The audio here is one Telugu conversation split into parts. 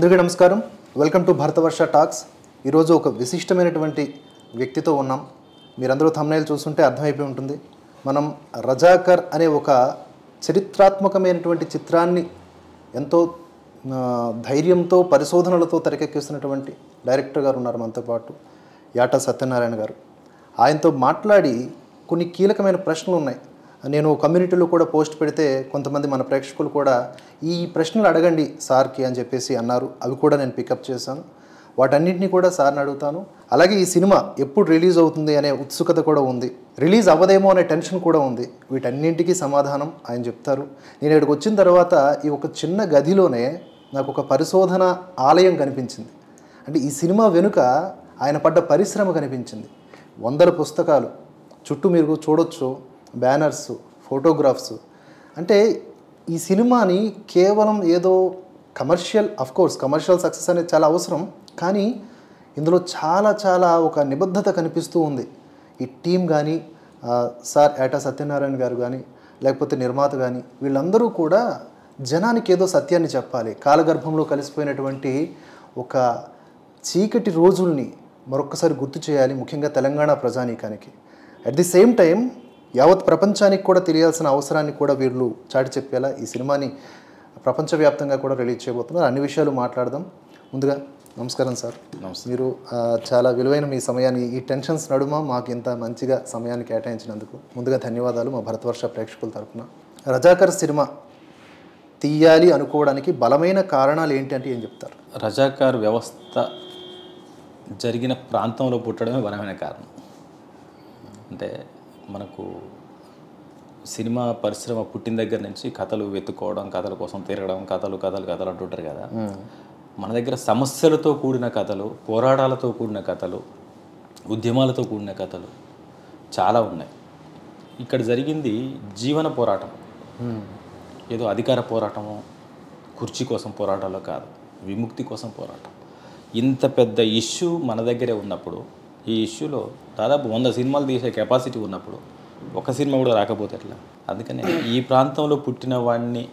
అందరికీ నమస్కారం. వెల్కమ్ టు భారతవర్ష టాక్స్ ఈరోజు ఒక విశిష్టమైనటువంటి వ్యక్తితో ఉన్నాం. మీరందరూ thumbnail చూస్తుంటే అర్థమైపోయి ఉంటుంది. మనం రజాకర్ అనే ఒక చరిత్రాత్మకమైనటువంటి చిత్రాన్ని ఎంతో ధైర్యంతో పరిశోధనలతో తెరకెక్కిస్తున్నటువంటి డైరెక్టర్ గారు ఉన్నారు మనతో పాటు యాటా సత్యనారాయణ గారు. ఆయనతో మాట్లాడి కొన్ని కీలకమైన ప్రశ్నలు ఉన్నాయి. నేను కమ్యూనిటీలో కూడా పోస్ట్ పెడితే కొంతమంది మన ప్రేక్షకులు కూడా ఈ ప్రశ్నలు అడగండి సార్కి అని చెప్పేసి అన్నారు. అవి కూడా నేను పికప్ చేశాను. వాటన్నింటినీ కూడా సార్ని అడుగుతాను. అలాగే ఈ సినిమా ఎప్పుడు రిలీజ్ అవుతుంది అనే ఉత్సుకత కూడా ఉంది. రిలీజ్ అవ్వదేమో అనే టెన్షన్ కూడా ఉంది. వీటన్నింటికీ సమాధానం ఆయన చెప్తారు. నేను ఇక్కడికి వచ్చిన తర్వాత ఈ ఒక చిన్న గదిలోనే నాకు ఒక పరిశోధన ఆలయం కనిపించింది. అంటే ఈ సినిమా వెనుక ఆయన పడ్డ పరిశ్రమ కనిపించింది. వందల పుస్తకాలు. చుట్టూ మీరు చూడొచ్చు. Banners photographs. అంటే ఈ సినిమాని కేవలం ఏదో commercial of course commercial success అనేది చాలా అవసరం. కానీ ఇందులో చాలా చాలా ఒక నిబద్ధత కనిపిస్తూ ఉంది. ఈ టీం కానీ సార్ ఏటా సత్యనారాయణ గారు కానీ లేకపోతే నిర్మాత కానీ వీళ్ళందరూ కూడా జనానికి ఏదో సత్యాన్ని చెప్పాలి. కాలగర్భంలో కలిసిపోయినటువంటి ఒక చీకటి రోజుల్ని మరొక్కసారి గుర్తు చేయాలి ముఖ్యంగా తెలంగాణ ప్రజానీకానికి. అట్ ది సేమ్ టైం యావత్ ప్రపంచానికి కూడా తెలియాల్సిన అవసరాన్ని కూడా వీళ్ళు చాటి చెప్పేలా ఈ సినిమాని ప్రపంచవ్యాప్తంగా కూడా రిలీజ్ చేయబోతున్నారు. అన్ని విషయాలు మాట్లాడదాం. ముందుగా నమస్కారం సార్. మీరు చాలా విలువైన మీ సమయాన్ని ఈ టెన్షన్స్ నడుమ మాకు ఇంత మంచిగా సమయాన్ని కేటాయించినందుకు ముందుగా ధన్యవాదాలు మా భరతవర్ష ప్రేక్షకుల తరపున. రజాకర్ సినిమా తీయాలి అనుకోవడానికి బలమైన కారణాలు ఏంటి అంటే ఏం చెప్తారు? రజాకార్ వ్యవస్థ జరిగిన ప్రాంతంలో పుట్టడమే బలమైన కారణం. అంటే మనకు సినిమా పరిశ్రమ పుట్టిన దగ్గర నుంచి కథలు వెతుక్కోవడం కథల కోసం తిరగడం కథలు కథలు కథలు అంటుంటారు కదా. మన దగ్గర సమస్యలతో కూడిన కథలు పోరాటాలతో కూడిన కథలు ఉద్యమాలతో కూడిన కథలు చాలా ఉన్నాయి. ఇక్కడ జరిగింది జీవన పోరాటం. ఏదో అధికార పోరాటము కుర్చీ కోసం పోరాటాలు కాదు విముక్తి కోసం పోరాటం. ఇంత పెద్ద ఇష్యూ మన దగ్గరే ఉన్నప్పుడు ఈ ఇష్యూలో దాదాపు వంద సినిమాలు తీసే కెపాసిటీ ఉన్నప్పుడు ఒక సినిమా కూడా రాకపోతే ఎట్లా? అందుకనే ఈ ప్రాంతంలో పుట్టిన వాడిని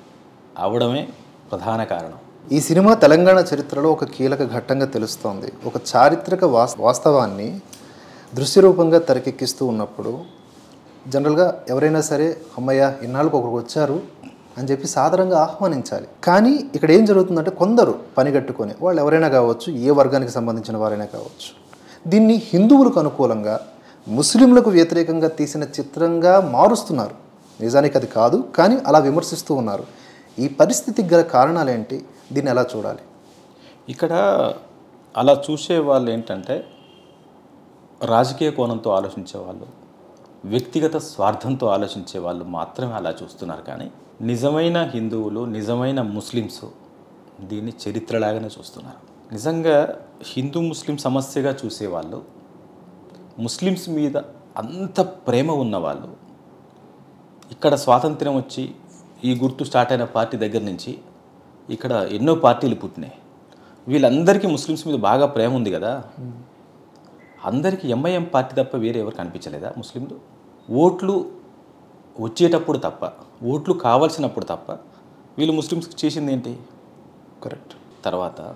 అవడమే ప్రధాన కారణం. ఈ సినిమా తెలంగాణ చరిత్రలో ఒక కీలక ఘట్టంగా తెలుస్తోంది. ఒక చారిత్రక వాస్ వాస్తవాన్ని దృశ్యరూపంగా తెరకెక్కిస్తూ ఉన్నప్పుడు జనరల్గా ఎవరైనా సరే అమ్మయ్య ఇన్నాళ్ళకు ఒకరికి వచ్చారు అని చెప్పి సాధారణంగా ఆహ్వానించాలి. కానీ ఇక్కడ ఏం జరుగుతుందంటే కొందరు పనిగట్టుకొని వాళ్ళు ఎవరైనా కావచ్చు ఏ వర్గానికి సంబంధించిన వారైనా కావచ్చు దీన్ని హిందువులకు అనుకూలంగా ముస్లింలకు వ్యతిరేకంగా తీసిన చిత్రంగా మారుస్తున్నారు. నిజానికి అది కాదు కానీ అలా విమర్శిస్తూ ఉన్నారు. ఈ పరిస్థితికి గల కారణాలేంటి? దీన్ని ఎలా చూడాలి? ఇక్కడ అలా చూసే వాళ్ళు ఏంటంటే రాజకీయ కోణంతో ఆలోచించే వాళ్ళు వ్యక్తిగత స్వార్థంతో ఆలోచించే వాళ్ళు మాత్రమే అలా చూస్తున్నారు. కానీ నిజమైన హిందువులు నిజమైన ముస్లిమ్స్ దీన్ని చరిత్రలాగానే చూస్తున్నారు. నిజంగా హిందూ ముస్లిం సమస్యగా చూసేవాళ్ళు ముస్లిమ్స్ మీద అంత ప్రేమ ఉన్నవాళ్ళు ఇక్కడ స్వాతంత్ర్యం వచ్చి ఈ గుర్తు స్టార్ట్ అయిన పార్టీ దగ్గర నుంచి ఇక్కడ ఎన్నో పార్టీలు పుట్టినాయి. వీళ్ళందరికీ ముస్లిమ్స్ మీద బాగా ప్రేమ ఉంది కదా? అందరికీ ఎంఐఎం పార్టీ తప్ప వేరే ఎవరు కనిపించలేదా ముస్లింలు? ఓట్లు వచ్చేటప్పుడు తప్ప ఓట్లు కావాల్సినప్పుడు తప్ప వీళ్ళు ముస్లిమ్స్కి చేసింది ఏంటి? కరెక్ట్. తర్వాత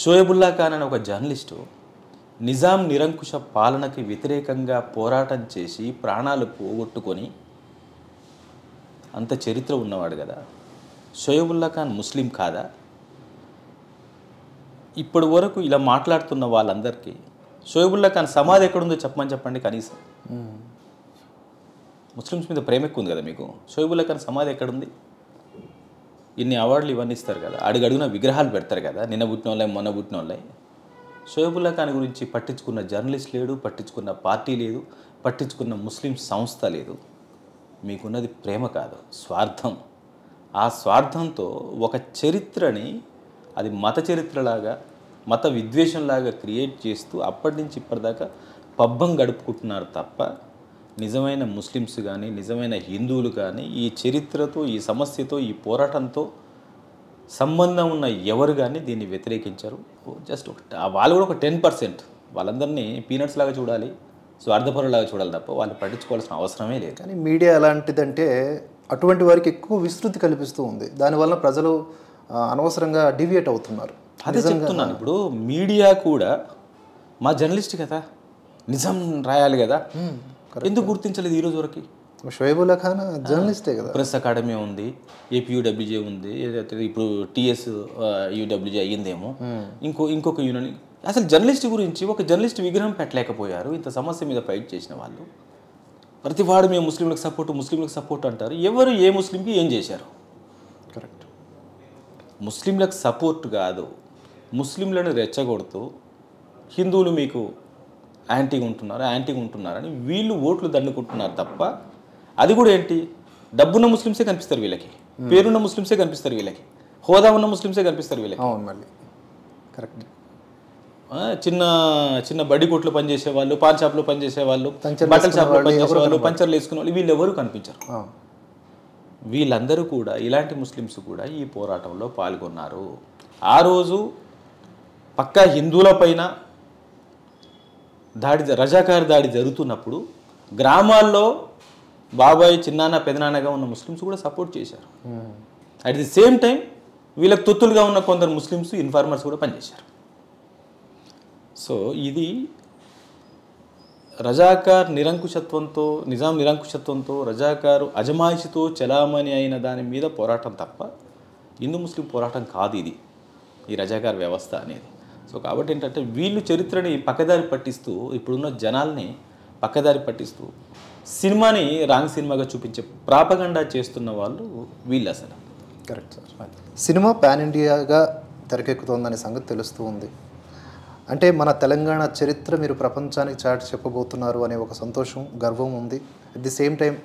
షోయబుల్లా ఖాన్ అనే ఒక జర్నలిస్టు నిజాం నిరంకుశ పాలనకి వ్యతిరేకంగా పోరాటం చేసి ప్రాణాలు పోగొట్టుకొని అంత చరిత్ర ఉన్నవాడు కదా. షోయబుల్లా ఖాన్ ముస్లిం కాదా? ఇప్పటి వరకు ఇలా మాట్లాడుతున్న వాళ్ళందరికీ షోయబుల్లా ఖాన్ సమాధి ఎక్కడుందో చెప్పమని చెప్పండి కనీసం. ముస్లిమ్స్ మీద ప్రేమ ఎక్కువ ఉంది కదా మీకు? షోయబుల్లా ఖాన్ సమాధి ఎక్కడుంది? ఇన్ని అవార్డులు ఇవన్నీ ఇస్తారు కదా. అడుగడుగున విగ్రహాలు పెడతారు కదా. నిన్న పుట్టిన వాళ్ళే మొన్న పుట్టిన వాళ్ళే షోయబుల్లా ఖాన్ గురించి పట్టించుకున్న జర్నలిస్ట్ లేడు పట్టించుకున్న పార్టీ లేదు పట్టించుకున్న ముస్లిం సంస్థ లేదు. మీకున్నది ప్రేమ కాదు స్వార్థం. ఆ స్వార్థంతో ఒక చరిత్రని అది మత చరిత్రలాగా మత విద్వేషంలాగా క్రియేట్ చేస్తూ అప్పటి నుంచి ఇప్పటిదాకా పబ్బం గడుపుకుంటున్నారు తప్ప నిజమైన ముస్లిమ్స్ కానీ నిజమైన హిందువులు కానీ ఈ చరిత్రతో ఈ సమస్యతో ఈ పోరాటంతో సంబంధం ఉన్న ఎవరు కానీ దీన్ని వ్యతిరేకించరు. జస్ట్ ఒక వాళ్ళు కూడా ఒక టెన్ పర్సెంట్. వాళ్ళందరినీ పీనట్స్ లాగా చూడాలి స్వార్థపరులాగా చూడాలి తప్ప వాళ్ళు పట్టించుకోవాల్సిన అవసరమే లేదు. కానీ మీడియా ఎలాంటిదంటే అటువంటి వారికి ఎక్కువ విస్తృతి కల్పిస్తూ ఉంది. దానివల్ల ప్రజలు అనవసరంగా డివియేట్ అవుతున్నారు. అదే చెప్తున్నాను. ఇప్పుడు మీడియా కూడా మా జర్నలిస్ట్ కదా నిజం రాయాలి కదా. ఎందుకు గుర్తించలేదు ఈ రోజు వరకు? షోయబుల్లా ఖాన్ జర్నలిస్టే కదా. ప్రెస్ అకాడమీ ఉంది ఏపీయూడబ్ల్యూజే ఉంది ఏదైతే ఇప్పుడు టీఎస్ యూడబ్ల్యూజే అయ్యిందేమో. ఇంకో ఇంకొక యూనియన్. అసలు జర్నలిస్ట్ గురించి ఒక జర్నలిస్ట్ విగ్రహం పెట్టలేకపోయారు ఇంత సమస్య మీద ఫైట్ చేసిన వాళ్ళు. ప్రతి వాడు మేము ముస్లింలకు సపోర్ట్ ముస్లింలకు సపోర్ట్ అంటారు. ఎవరు ఏ ముస్లింకి ఏం చేశారు? కరెక్ట్ ముస్లింలకు సపోర్ట్ కాదు. ముస్లింలను రెచ్చగొడుతూ హిందువులు మీకు యాంటీగా ఉంటున్నారు యాంటీగా ఉంటున్నారని వీళ్ళు ఓట్లు దండుకుంటున్నారు తప్ప అది కూడా ఏంటి? డబ్బున్న ముస్లింసే కనిపిస్తారు వీళ్ళకి పేరున్న ముస్లింసే కనిపిస్తారు వీళ్ళకి హోదా ఉన్న ముస్లింసే కనిపిస్తారు వీళ్ళకి. అవును మళ్ళీ. కరెక్ట్ చిన్న చిన్న బడి కొట్లు పనిచేసే వాళ్ళు పాన్ షాప్లో పనిచేసే వాళ్ళు బట్టల షాప్లో పనిచేసే వాళ్ళు పంచర్లు వేసుకునే వాళ్ళు వీళ్ళు ఎవరు కనిపించరు. వీళ్ళందరూ కూడా ఇలాంటి ముస్లిమ్స్ కూడా ఈ పోరాటంలో పాల్గొన్నారు. ఆ రోజు పక్కా హిందువుల పైన దాడి రజాకార్ దాడి జరుగుతున్నప్పుడు గ్రామాల్లో బాబాయ్ చిన్నాన్న పెదనాన్నగా ఉన్న ముస్లిమ్స్ కూడా సపోర్ట్ చేశారు. అట్ ది సేమ్ టైం వీళ్ళకి తొత్తులుగా ఉన్న కొందరు ముస్లిమ్స్ ఇన్ఫార్మర్స్ కూడా పనిచేశారు. సో ఇది రజాకార్ నిరంకుశత్వంతో నిజాం నిరంకుశత్వంతో రజాకారు అజమాయిషితో చలామణి అయిన దాని మీద పోరాటం తప్ప హిందూ ముస్లిం పోరాటం కాదు ఇది. ఈ రజాకార్ వ్యవస్థ అనేది. సో కాబట్టి ఏంటంటే వీళ్ళు చరిత్రని పక్కదారి పట్టిస్తూ ఇప్పుడున్న జనాల్ని పక్కదారి పట్టిస్తూ సినిమాని రాంగ్ సినిమాగా చూపించే ప్రాపగండా చేస్తున్న వాళ్ళు వీళ్ళు అసలు. Correct sir. సినిమా పాన్ ఇండియాగా తెరకెక్కుతోందనే సంగతి తెలుస్తూ ఉంది. అంటే మన తెలంగాణ చరిత్ర మీరు ప్రపంచానికి చాటి చెప్పబోతున్నారు అనే ఒక సంతోషం గర్వం ఉంది. అట్ ది సేమ్ టైం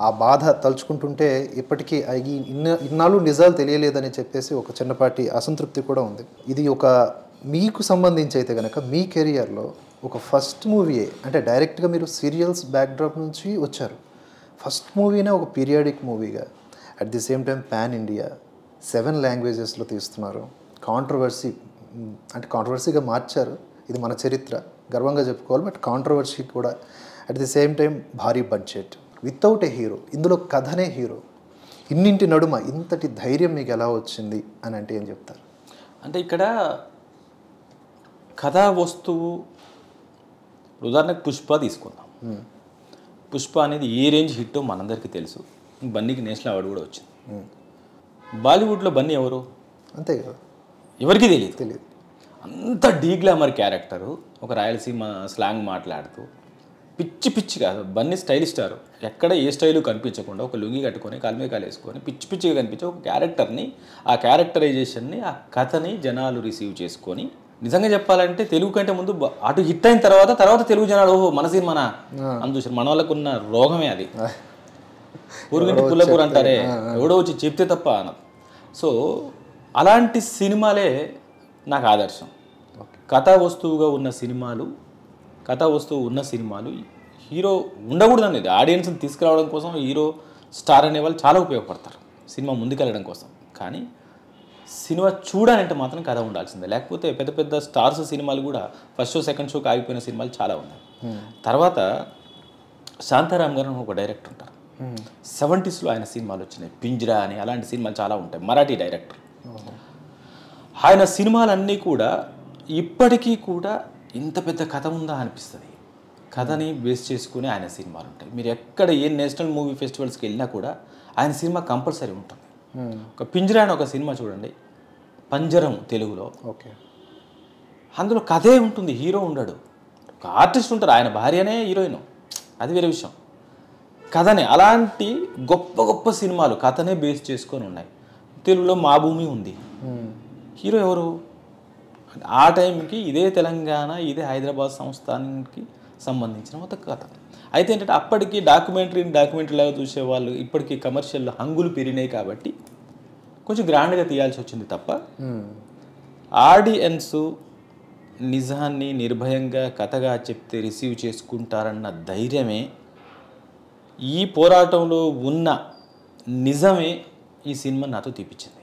ఆ బాధ తలుచుకుంటుంటే ఇప్పటికీ ఈ ఇన్న ఇన్నాళ్ళు నిజాలు తెలియలేదని చెప్పేసి ఒక చిన్నపాటి అసంతృప్తి కూడా ఉంది. ఇది ఒక మీకు సంబంధించి అయితే కనుక మీ కెరియర్లో ఒక ఫస్ట్ మూవీయే అంటే డైరెక్ట్గా మీరు సీరియల్స్ బ్యాక్డ్రాప్ నుంచి వచ్చారు. ఫస్ట్ మూవీనే ఒక periodic మూవీగా at the same time pan India seven లాంగ్వేజెస్లో తీస్తున్నారు. కాంట్రవర్సీ అంటే కాంట్రవర్సీగా మార్చారు. ఇది మన చరిత్ర గర్వంగా చెప్పుకోవాలి బట్ కాంట్రవర్సీ కూడా. అట్ ది సేమ్ టైం భారీ బడ్జెట్. వితౌట్ ఏ హీరో ఇందులో కథనే హీరో. ఇన్నింటి నడుమ ఇంతటి ధైర్యం మీకు ఎలా వచ్చింది అని అంటే ఏం చెప్తారు? అంటే ఇక్కడ కథా వస్తువు. ఉదాహరణకు పుష్ప తీసుకుందాం. పుష్ప అనేది ఏ రేంజ్ హిట్టో మనందరికీ తెలుసు. బన్నీకి నేషనల్ అవార్డు కూడా వచ్చింది. బాలీవుడ్లో బన్నీ ఎవరు? అంతే కదా. ఎవరికీ తెలియదు తెలియదు అంత డీ గ్లామర్ క్యారెక్టరు. ఒక రాయలసీమ స్లాంగ్ మాట్లాడుతూ. పిచ్చి పిచ్చి కాదు. Bunny style star. ఎక్కడ ఏ స్టైలు కనిపించకుండా ఒక లుంగి కట్టుకొని కాలు వేసుకొని పిచ్చి పిచ్చిగా కనిపించే ఒక క్యారెక్టర్ని ఆ క్యారెక్టరైజేషన్ని ఆ కథని జనాలు రిసీవ్ చేసుకొని నిజంగా చెప్పాలంటే తెలుగు కంటే ముందు అటు హిట్ అయిన తర్వాత తర్వాత తెలుగు జనాలు ఓహో మన సినిమానా అని చూసారు మన వాళ్ళకు ఉన్న రోగమే అది. ఊరికంటే పుల్లకూర అంటారే. ఎవడో వచ్చి చెప్తే తప్ప అనదు సో అలాంటి సినిమాలే నాకు ఆదర్శం. కథా వస్తువుగా ఉన్న సినిమాలు కథా వస్తువు ఉన్న సినిమాలు హీరో ఉండకూడదు అనేది ఆడియన్స్ని తీసుకురావడం కోసం హీరో స్టార్ అనే వాళ్ళు చాలా ఉపయోగపడతారు. సినిమా ముందుకెళ్ళడం కోసం. కానీ సినిమా చూడాలంటే మాత్రం కథ ఉండాల్సిందే. లేకపోతే పెద్ద పెద్ద స్టార్స్ సినిమాలు కూడా ఫస్ట్ షో సెకండ్ షోకి ఆగిపోయిన సినిమాలు చాలా ఉన్నాయి. తర్వాత శాంతారాం గారు ఒక డైరెక్టర్ ఉంటారు. సెవెంటీస్లో ఆయన సినిమాలు వచ్చినాయి. పింజ్రా అని అలాంటి సినిమాలు చాలా ఉంటాయి. మరాఠీ డైరెక్టర్. ఆయన సినిమాలన్నీ కూడా ఇప్పటికీ కూడా ఇంత పెద్ద కథ ఉందా అనిపిస్తుంది. కథని బేస్ చేసుకుని ఆయన సినిమాలు ఉంటాయి. మీరు ఎక్కడ ఏ నేషనల్ మూవీ ఫెస్టివల్స్కి వెళ్ళినా కూడా ఆయన సినిమా కంపల్సరీ ఉంటుంది. ఒక పింజరా అని ఒక సినిమా చూడండి. పంజరం తెలుగులో. ఓకే. అందులో కథే ఉంటుంది హీరో ఉండడు. ఒక ఆర్టిస్ట్ ఉంటారు ఆయన భార్యనే హీరోయిన్. అది వేరే విషయం. కథనే అలాంటి గొప్ప గొప్ప సినిమాలు కథనే బేస్ చేసుకొని ఉన్నాయి. తెలుగులో మా భూమి ఉంది. హీరో ఎవరు? ఆ టైంకి ఇదే తెలంగాణ ఇదే హైదరాబాద్ సంస్థానానికి సంబంధించిన ఒక కథ. అయితే ఏంటంటే అప్పటికి డాక్యుమెంటరీని డాక్యుమెంటరీ లాగా చూసేవాళ్ళు ఇప్పటికీ కమర్షియల్ హంగులు పెరిగినాయి కాబట్టి కొంచెం గ్రాండ్గా తీయాల్సి వచ్చింది తప్ప ఆడియన్స్ నిజాన్ని నిర్భయంగా కథగా చెప్తే రిసీవ్ చేసుకుంటారన్న ధైర్యమే ఈ పోరాటంలో ఉన్న నిజమే ఈ సినిమా నాతో తీపిచ్చింది.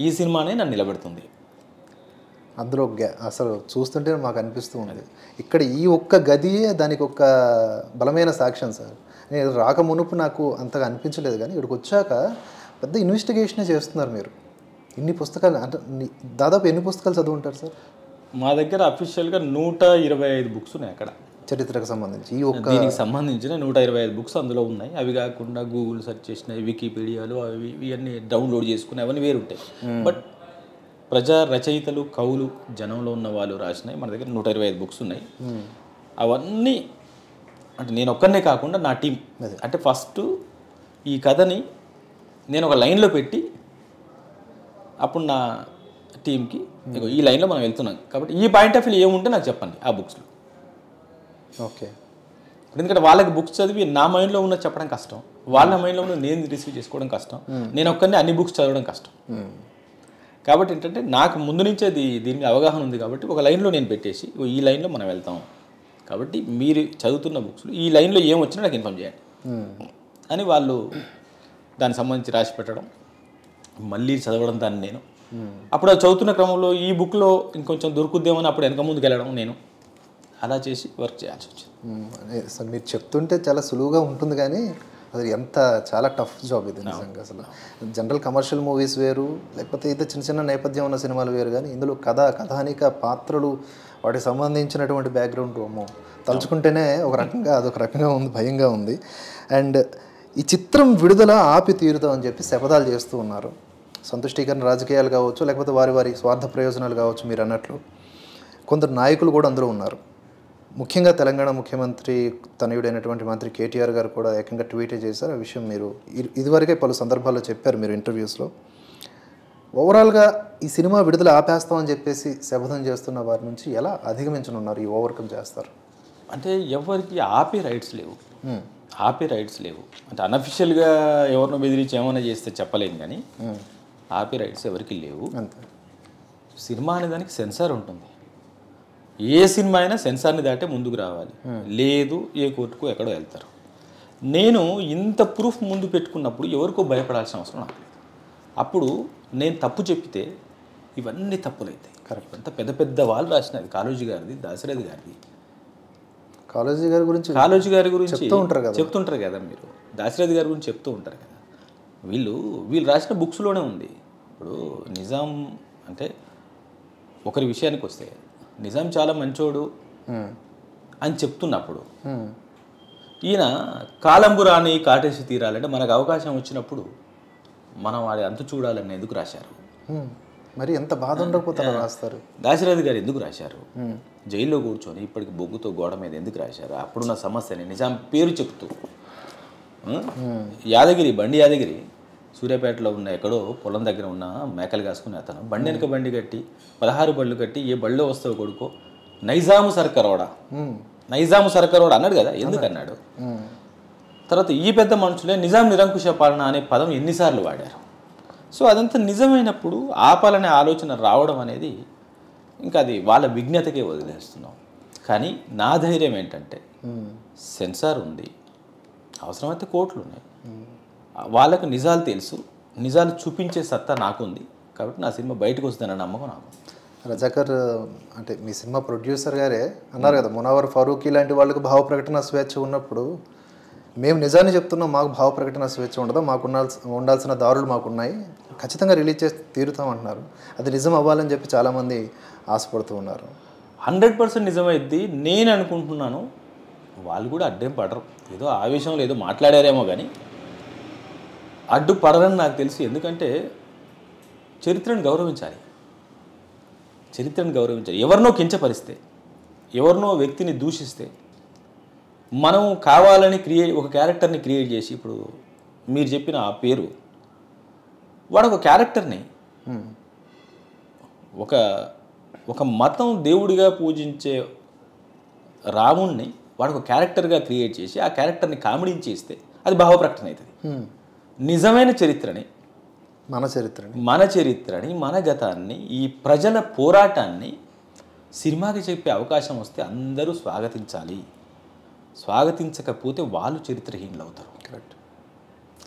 ఈ సినిమానే నన్ను నిలబెడుతుంది. అందులో అసలు చూస్తుంటే మాకు అనిపిస్తూ ఉంది. ఇక్కడ ఈ ఒక్క గదియే దానికి ఒక బలమైన సాక్ష్యం సార్. నేను రాక మునుపు నాకు అంతగా అనిపించలేదు కానీ ఇక్కడికి వచ్చాక పెద్ద ఇన్వెస్టిగేషనే చేస్తున్నారు మీరు. ఇన్ని పుస్తకాలు అంటే దాదాపు ఎన్ని పుస్తకాలు చదువుంటారు సార్? మా దగ్గర అఫీషియల్గా నూట ఇరవై ఐదు బుక్స్ ఉన్నాయి అక్కడ. చరిత్రకు సంబంధించి ఈ ఒక్క దీనికి సంబంధించిన నూట ఇరవై ఐదు బుక్స్ అందులో ఉన్నాయి. అవి కాకుండా గూగుల్ సెర్చ్ చేసినవి వికీపీడియాలు అవి ఇవన్నీ డౌన్లోడ్ చేసుకుని అవన్నీ వేరు ఉంటాయి బట్ ప్రజా రచయితలు కవులు జనంలో ఉన్న వాళ్ళు రాసినాయి. మన దగ్గర నూట ఇరవై ఐదు బుక్స్ ఉన్నాయి. అవన్నీ అంటే నేను ఒక్కనే కాకుండా నా టీం అంటే ఫస్ట్ ఈ కథని నేను ఒక లైన్లో పెట్టి అప్పుడు నా టీంకి ఈ లైన్లో మనం వెళ్తున్నాం. కాబట్టి ఈ పాయింట్ ఆఫ్ వ్యూ ఏముంటే నాకు చెప్పండి ఆ బుక్స్లో ఓకే. ఎందుకంటే వాళ్ళకి బుక్స్ చదివి నా మైండ్లో ఉన్న చెప్పడం కష్టం. వాళ్ళ మైండ్లో ఉన్న నేను రిసీవ్ చేసుకోవడం కష్టం. నేను ఒక్కరిని అన్ని బుక్స్ చదవడం కష్టం. కాబట్టి ఏంటంటే నాకు ముందు నుంచే దీ దీని మీద అవగాహన ఉంది కాబట్టి ఒక లైన్లో నేను పెట్టేసి ఈ లైన్లో మనం వెళ్తాం. కాబట్టి మీరు చదువుతున్న బుక్స్లో ఈ లైన్లో ఏం వచ్చినా నాకు ఇన్ఫామ్ చేయండి. అని వాళ్ళు దానికి సంబంధించి రాసి పెట్టడం మళ్ళీ చదవడం దాన్ని నేను. అప్పుడు అది చదువుతున్న క్రమంలో ఈ బుక్లో ఇంకొంచెం దొరుకుద్దేమని అప్పుడు వెనక ముందుకు వెళ్ళడం నేను. అలా చేసి వర్క్ చేయాల్సి వచ్చింది. అదే అసలు మీరు చెప్తుంటే చాలా సులువుగా ఉంటుంది కానీ అది ఎంత చాలా టఫ్ జాబ్ ఇది నిజంగా అసలు. జనరల్ కమర్షియల్ మూవీస్ వేరు లేకపోతే ఇది చిన్న చిన్న నేపథ్యం ఉన్న సినిమాలు వేరు కానీ ఇందులో కథ కథానిక పాత్రలు వాటికి సంబంధించినటువంటి బ్యాక్గ్రౌండ్ అమ్మో తలుచుకుంటేనే ఒక రకంగా అదొక రకంగా ఉంది భయంగా ఉంది. అండ్ ఈ చిత్రం విడుదల ఆపి తీరుతాం అని చెప్పి శపథాలు చేస్తూ ఉన్నారు. సంతుష్టీకరణ రాజకీయాలు కావచ్చు లేకపోతే వారి వారి స్వార్థ ప్రయోజనాలు కావచ్చు మీరు అన్నట్లు. కొందరు నాయకులు కూడా అందులో ఉన్నారు. ముఖ్యంగా తెలంగాణ ముఖ్యమంత్రి తనయుడైనటువంటి మంత్రి కేటీఆర్ గారు కూడా ఏకంగా ట్వీట్ చేశారు. ఆ విషయం మీరు ఇదివరకే పలు సందర్భాల్లో చెప్పారు మీరు ఇంటర్వ్యూస్లో. ఓవరాల్గా ఈ సినిమా విడుదల ఆపేస్తామని చెప్పేసి శపథం చేస్తున్న వారి నుంచి ఎలా అధిగమించనున్నారు? ఈ ఓవర్కమ్ చేస్తారు. అంటే ఎవరికి ఆపే రైట్స్ లేవు. ఆపే రైట్స్ లేవు. అంటే అనఫిషియల్గా ఎవరినో బెదిరించి ఏమైనా చేస్తే చెప్పలేం కానీ ఆపే రైట్స్ ఎవరికి లేవు. అంతే. సినిమా అనే దానికి సెన్సార్ ఉంటుంది. ఏ సినిమా అయినా సెన్సార్ని దాటే ముందుకు రావాలి. లేదు ఏ కోర్టుకు ఎక్కడో వెళ్తారు. నేను ఇంత ప్రూఫ్ ముందు పెట్టుకున్నప్పుడు ఎవరికో భయపడాల్సిన అవసరం నాకు లేదు. అప్పుడు నేను తప్పు చెప్పితే ఇవన్నీ తప్పులైతాయి. కరెక్ట్. అంతా పెద్ద పెద్ద వాళ్ళు రాసినది కాళోజీ గారిది దాశరథి గారిది. కాలేజీ గారి గురించి కాళోజీ గారి గురించి చెప్తూ ఉంటారు కదా. చెప్తుంటారు కదా మీరు. దాశరథి గారి గురించి చెప్తూ ఉంటారు కదా. వీళ్ళు వీళ్ళు రాసిన బుక్స్లోనే ఉంది. ఇప్పుడు నిజాం అంటే ఒకరి విషయానికి వస్తే నిజాం చాలా మంచోడు. అని చెప్తున్నప్పుడు. ఈయన కాలంబురాని కాటేసి తీరాలంటే మనకు అవకాశం వచ్చినప్పుడు మనం వాడి అంతు చూడాలని ఎందుకు రాశారు. మరి ఎంత బాధ ఉండకపోతే రాస్తారు దాశరథి గారు ఎందుకు రాశారు జైల్లో కూర్చొని ఇప్పటికి బొగ్గుతో గోడ మీద ఎందుకు రాశారు అప్పుడున్న సమస్యని నిజాం పేరు చెప్తూ? యాదగిరి బండి యాదగిరి సూర్యాపేటలో ఉన్న ఎక్కడో పొలం దగ్గర ఉన్న మేకలు కాసుకునే అతను బండి వెనక బండి కట్టి పదహారు బళ్ళు కట్టి ఏ బళ్ళో వస్తావు కొడుకో నైజాము సర్కరోడా. నైజాము సర్కరోడా అన్నాడు కదా ఎందుకు అన్నాడు. తర్వాత ఈ పెద్ద మనుషులే నిజాం నిరంకుశ పాలన అనే పదం ఎన్నిసార్లు వాడారు. సో అదంతా నిజమైనప్పుడు ఆపాలనే ఆలోచన రావడం అనేది ఇంకా అది వాళ్ళ విజ్ఞతకే వదిలేస్తున్నాం. కానీ నా ధైర్యం ఏంటంటే. సెన్సార్ ఉంది. అవసరమైతే కోర్టులు ఉన్నాయి. వాళ్ళకు నిజాలు తెలుసు నిజాలు చూపించే సత్తా నాకుంది. కాబట్టి నా సినిమా బయటకు వస్తుందన్న నమ్మకం నాకు. రజాకర్ అంటే మీ సినిమా ప్రొడ్యూసర్ గారే అన్నారు కదా మునావర్ ఫారూక్ ఇలాంటి వాళ్ళకి భావ ప్రకటన స్వేచ్ఛ ఉన్నప్పుడు మేము నిజాన్ని చెప్తున్నాం మాకు భావ ప్రకటన స్వేచ్ఛ ఉండదు మాకు ఉండాల్సి ఉండాల్సిన దారులు మాకున్నాయి ఖచ్చితంగా రిలీజ్ చేసి తీరుతాం అంటున్నారు అది నిజం అవ్వాలని చెప్పి చాలామంది ఆశపడుతూ ఉన్నారు. హండ్రెడ్ పర్సెంట్ నిజమైద్ది. నేను అనుకుంటున్నాను వాళ్ళు కూడా అడ్డేం పడరు. ఏదో ఆవేశంలో ఏదో మాట్లాడారేమో కానీ అడ్డు పడరని నాకు తెలుసు ఎందుకంటే చరిత్రను గౌరవించాలి చరిత్రను గౌరవించాలి ఎవరినో కించపరిస్తే ఎవరినో వ్యక్తిని దూషిస్తే మనం కావాలని క్రియేట్ ఒక క్యారెక్టర్ని క్రియేట్ చేసి ఇప్పుడు మీరు చెప్పిన ఆ పేరు వాడు ఒక క్యారెక్టర్ని. ఒక ఒక మతం దేవుడిగా పూజించే రాముణ్ణి వాడు ఒక క్యారెక్టర్గా క్రియేట్ చేసి ఆ క్యారెక్టర్ని కామెడీ చేస్తే అది భావప్రకటన అవుతుంది. నిజమైన చరిత్రని మన చరిత్రని. మన చరిత్రని మన గతాన్ని ఈ ప్రజల పోరాటాన్ని సినిమాకి చెప్పే అవకాశం వస్తే అందరూ స్వాగతించాలి. స్వాగతించకపోతే వాళ్ళు చరిత్రహీనులు అవుతారు కరెక్ట్.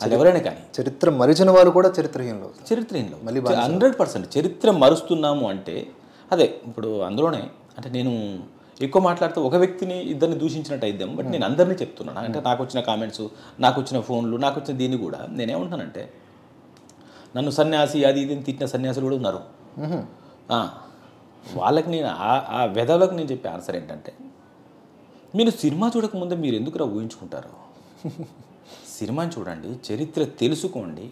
అది ఎవరైనా కానీ. చరిత్ర మరిచిన వాళ్ళు కూడా చరిత్రహీనులు అవుతారు చరిత్రహీనులు మళ్ళీ హండ్రెడ్ పర్సెంట్ చరిత్ర మరుస్తున్నాము అంటే అదే ఇప్పుడు అందులోనే అంటే నేను ఎక్కువ మాట్లాడితే ఒక వ్యక్తిని ఇద్దరిని దూషించినట్టు అయిద్దాం బట్ నేను అందరినీ చెప్తున్నాను. అంటే నాకు వచ్చిన కామెంట్స్ నాకు వచ్చిన ఫోన్లు నాకు వచ్చిన దీన్ని కూడా నేనేమంటానంటే నన్ను సన్యాసి అది ఇది తిట్టిన సన్యాసులు కూడా ఉన్నారు. వాళ్ళకి నేను ఆ- వెధవలకు నేను చెప్పే ఆన్సర్ ఏంటంటే మీరు సినిమా చూడకముందే మీరు ఎందుకురా ఊహించుకుంటారు? సినిమాని చూడండి చరిత్ర తెలుసుకోండి.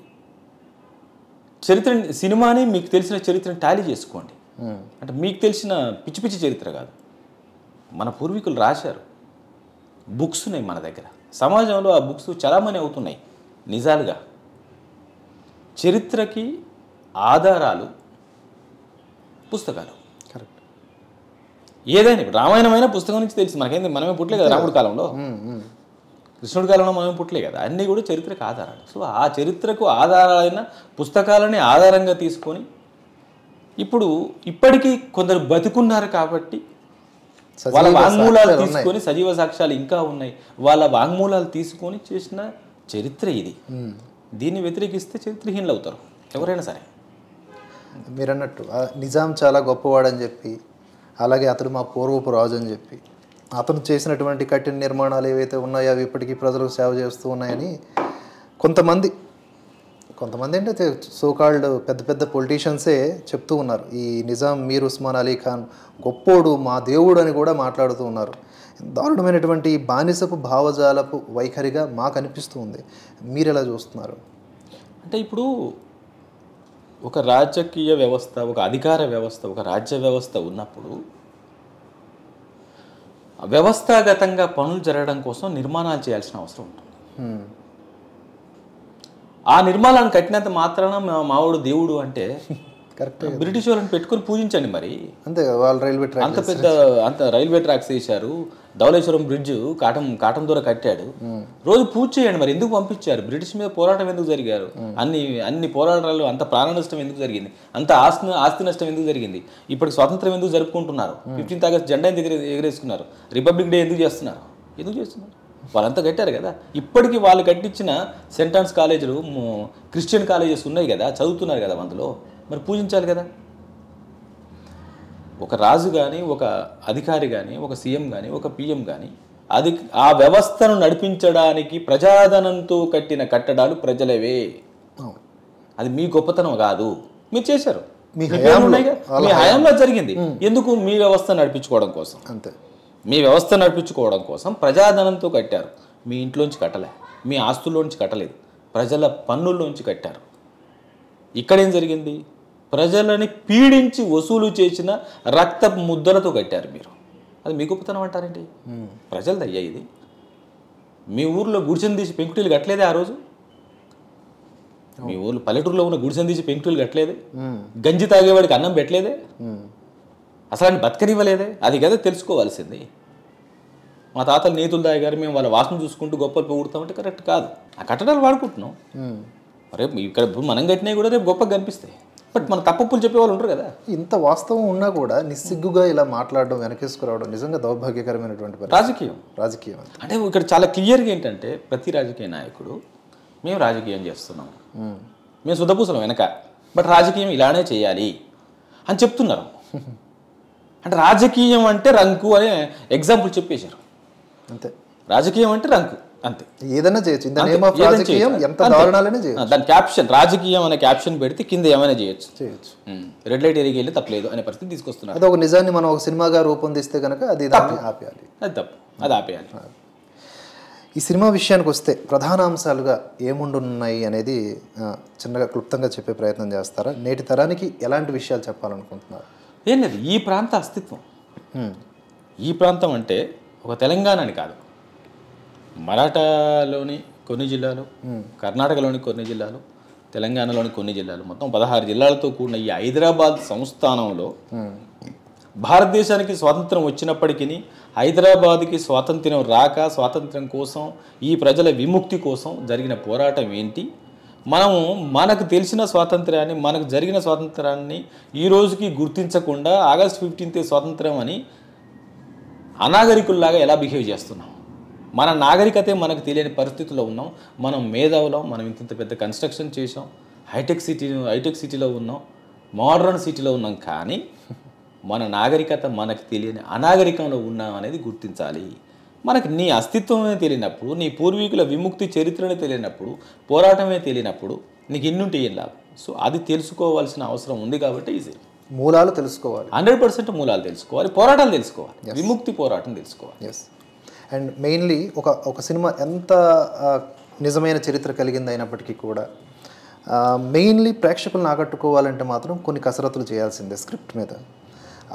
చరిత్ర సినిమాని మీకు తెలిసిన చరిత్రని టాలీ చేసుకోండి. మ్. అంటే మీకు తెలిసిన పిచ్చి పిచ్చి చరిత్ర కాదు. మన పూర్వీకులు రాశారు. బుక్స్ ఉన్నాయి మన దగ్గర. సమాజంలో ఆ బుక్స్ చాలామంది అవుతున్నాయి నిజాలుగా. చరిత్రకి ఆధారాలు పుస్తకాలు. కరెక్ట్. ఏదైనా ఇప్పుడు రామాయణమైన పుస్తకం నుంచి తెలిసి మనకేంది? మనమే పుట్టలే కదా రాముడి కాలంలో. కృష్ణుడి కాలంలో మనమే పుట్టలే కదా. అన్నీ కూడా చరిత్రకు ఆధారాలు. సో ఆ చరిత్రకు ఆధారాలైన పుస్తకాలని ఆధారంగా తీసుకొని ఇప్పుడు ఇప్పటికీ కొందరు బతుకున్నారు కాబట్టి వాళ్ళ వాంగ్మూలాలు. తీసుకొని సజీవ సాక్ష్యాలు ఇంకా ఉన్నాయి. వాళ్ళ వాంగ్మూలాలు తీసుకొని చేసిన చరిత్ర ఇది. దీన్ని వ్యతిరేకిస్తే చరిత్రహీనులు అవుతారు ఎవరైనా సరే. మీరు అన్నట్టు నిజాం చాలా గొప్పవాడని చెప్పి అలాగే అతడు మా పూర్వపు రాజు అని చెప్పి అతను చేసినటువంటి కఠిన నిర్మాణాలు ఏవైతే ఉన్నాయో అవి ఇప్పటికీ ప్రజలకు సేవ చేస్తూ ఉన్నాయని కొంతమంది కొంతమంది అంటే సోకాల్డ్ పెద్ద పెద్ద పొలిటీషియన్సే చెప్తూ ఉన్నారు. ఈ నిజాం మీర్ ఉస్మాన్ అలీ ఖాన్ గొప్పోడు మా దేవుడు అని కూడా మాట్లాడుతూ ఉన్నారు. దారుణమైనటువంటి బానిసపు భావజాలపు వైఖరిగా మాకు అనిపిస్తూ ఉంది. మీరు ఎలా చూస్తున్నారు? అంటే ఇప్పుడు ఒక రాజకీయ వ్యవస్థ ఒక అధికార వ్యవస్థ ఒక రాజ్య వ్యవస్థ ఉన్నప్పుడు వ్యవస్థాగతంగా పనులు జరగడం కోసం నిర్మాణాలు చేయాల్సిన అవసరం ఉంటుంది. ఆ నిర్మాణాలను కట్టినంత మాత్రాన మావాడు దేవుడు అంటే కరెక్ట్ బ్రిటిష్ వాళ్ళని పెట్టుకొని పూజించండి మరి. అంతే కదా వాళ్ళు రైల్వే ట్రాక్ అంత పెద్ద అంత రైల్వే ట్రాక్స్ వేశారు ధవళేశ్వరం బ్రిడ్జ్ కాటం కాటం దూర కట్టాడు. రోజు పూజ చేయండి మరి ఎందుకు పంపించారు? బ్రిటిష్ మీద పోరాటం ఎందుకు జరిగారు? అన్ని అన్ని పోరాటాలు అంత ప్రాణ నష్టం ఎందుకు జరిగింది? అంత ఆస్తి ఆస్తి నష్టం ఎందుకు జరిగింది? ఇప్పటికి స్వాతంత్రం ఎందుకు జరుపుకుంటున్నారు? ఫిఫ్టీన్త్ ఆగస్ట్ జెండా ఎందుకు ఎగరే- ఎగరేసుకున్నారు? రిపబ్లిక్ డే ఎందుకు చేస్తున్నారు? ఎందుకు చేస్తున్నారు? వాళ్ళంతా కట్టారు కదా. ఇప్పటికీ వాళ్ళు కట్టించిన సెంట్ ఆన్స్ కాలేజీలు క్రిస్టియన్ కాలేజెస్ ఉన్నాయి కదా చదువుతున్నారు కదా అందులో. మరి పూజించాలి కదా. ఒక రాజు కానీ ఒక అధికారి కానీ ఒక సీఎం కానీ ఒక పిఎం కానీ అది ఆ వ్యవస్థను నడిపించడానికి ప్రజాధనంతో కట్టిన కట్టడాలు ప్రజలవే. అది మీ గొప్పతనం కాదు. మీరు చేశారు? మీ హయాంలో జరిగింది. ఎందుకు మీ వ్యవస్థ నడిపించుకోవడం కోసం? అంతే. మీ వ్యవస్థ నడిపించుకోవడం కోసం ప్రజాధనంతో కట్టారు. మీ ఇంట్లోంచి కట్టలే. మీ ఆస్తుల్లోంచి కట్టలేదు. ప్రజల పన్నుల్లోంచి కట్టారు. ఇక్కడేం జరిగింది? ప్రజలని పీడించి వసూలు చేసిన రక్త ముద్దలతో కట్టారు మీరు. అది మీ గొప్పతనం అంటారేంటి? ప్రజలది అయ్యా ఇది. మీ ఊర్లో గుడిసెని తీసి పెంకుటీలు కట్టలేదే ఆ రోజు? మీ ఊర్లో పల్లెటూరులో ఉన్న గుడిసెని తీసి పెంకుటీలు కట్టలేదే. గంజి తాగేవాడికి అన్నం పెట్టలేదే. అసలు ఆయన బతకనివ్వలేదే? అది కదా తెలుసుకోవాల్సింది. మా తాతలు నీతులు తాగారు మేము వాళ్ళ వాసన చూసుకుంటూ గొప్పలు పొగుడుతామంటే కరెక్ట్ కాదు. ఆ కట్టడాలు వాడుకుంటున్నాం. రేపు ఇక్కడ మనం కట్టినవి కూడా రేపు గొప్పగా కనిపిస్తాయి. బట్ మన తప్పులు చెప్పే వాళ్ళు ఉంటారు కదా. ఇంత వాస్తవం ఉన్నా కూడా నిస్సిగ్గుగా ఇలా మాట్లాడడం వెనకేసుకురావడం నిజంగా దౌర్భాగ్యకరమైనటువంటి రాజకీయం. రాజకీయం అంటే ఇక్కడ చాలా క్లియర్గా ఏంటంటే ప్రతి రాజకీయ నాయకుడు మేము రాజకీయం చేస్తున్నాం. మ్మ్. శుద్ధపూసలం వెనక. బట్ రాజకీయం ఇలానే చేయాలి అని చెప్తున్నారు. అంటే రాజకీయం అంటే రంకు అనే ఎగ్జాంపుల్ చెప్పేశారు. అంతే. రాజకీయం అంటే రంకు అంతే. ఏదైనా చేయొచ్చు. దాని క్యాప్షన్ రాజకీయం అనే క్యాప్షన్ పెడితే కింద ఏమైనా చేయొచ్చు. చేయొచ్చు. రెడ్ లైట్ ఎరిగి వెళ్ళి తప్పలేదు అనే పరిస్థితి తీసుకొస్తున్నారు. అది ఒక నిజాన్ని మనం ఒక సినిమాగా రూపొందిస్తే కనుక అది ఆపేయాలి. అది తప్పు. అది ఆపేయాలి. ఈ సినిమా విషయానికి వస్తే ప్రధాన అంశాలుగా ఏముండున్నాయి అనేది చిన్నగా క్లుప్తంగా చెప్పే ప్రయత్నం చేస్తారా? నేటి తరానికి ఎలాంటి విషయాలు చెప్పాలనుకుంటున్నారు? ఏం లేదు ఈ ప్రాంత అస్తిత్వం. ఈ ప్రాంతం అంటే ఒక తెలంగాణ అని కాదు. మరాఠాలోని కొన్ని జిల్లాలు కర్ణాటకలోని కొన్ని జిల్లాలు తెలంగాణలోని కొన్ని జిల్లాలు మొత్తం పదహారు జిల్లాలతో కూడిన ఈ హైదరాబాద్ సంస్థానంలో. భారతదేశానికి స్వాతంత్రం వచ్చినప్పటికీ హైదరాబాద్కి స్వాతంత్ర్యం రాక స్వాతంత్రం కోసం ఈ ప్రజల విముక్తి కోసం జరిగిన పోరాటం ఏంటి? మనము మనకు తెలిసిన స్వాతంత్రాన్ని మనకు జరిగిన స్వాతంత్రాన్ని ఈ రోజుకి గుర్తించకుండా ఆగస్ట్ ఫిఫ్టీన్త్ స్వాతంత్రం అని అనాగరికుల్లాగా ఎలా బిహేవ్ చేస్తున్నాం? మన నాగరికతే మనకు తెలియని పరిస్థితిలో ఉన్నాం. మనం మేధావులం మనం ఇంత ఇంత పెద్ద కన్స్ట్రక్షన్ చేసాం హైటెక్ సిటీ హైటెక్ సిటీలో ఉన్నాం. మోడర్న్ సిటీలో ఉన్నాం కానీ మన నాగరికత మనకు తెలియని అనాగరికంలో ఉన్నాం అనేది గుర్తించాలి. మనకు నీ అస్తిత్వమే తెలియనప్పుడు నీ పూర్వీకుల విముక్తి చరిత్రనే తెలియనప్పుడు పోరాటమే తెలియనప్పుడు నీకు ఎన్ని ఉంటే ఏం లాభం? సో అది తెలుసుకోవాల్సిన అవసరం ఉంది కాబట్టి ఈజీ. మూలాలు తెలుసుకోవాలి. హండ్రెడ్ పర్సెంట్ మూలాలు తెలుసుకోవాలి పోరాటాలు తెలుసుకోవాలి విముక్తి పోరాటం తెలుసుకోవాలి. ఎస్ అండ్ మెయిన్లీ ఒక ఒక సినిమా ఎంత నిజమైన చరిత్ర కలిగింది అయినప్పటికీ కూడా మెయిన్లీ ప్రేక్షకులను ఆకట్టుకోవాలంటే మాత్రం కొన్ని కసరత్తులు చేయాల్సిందే స్క్రిప్ట్ మీద.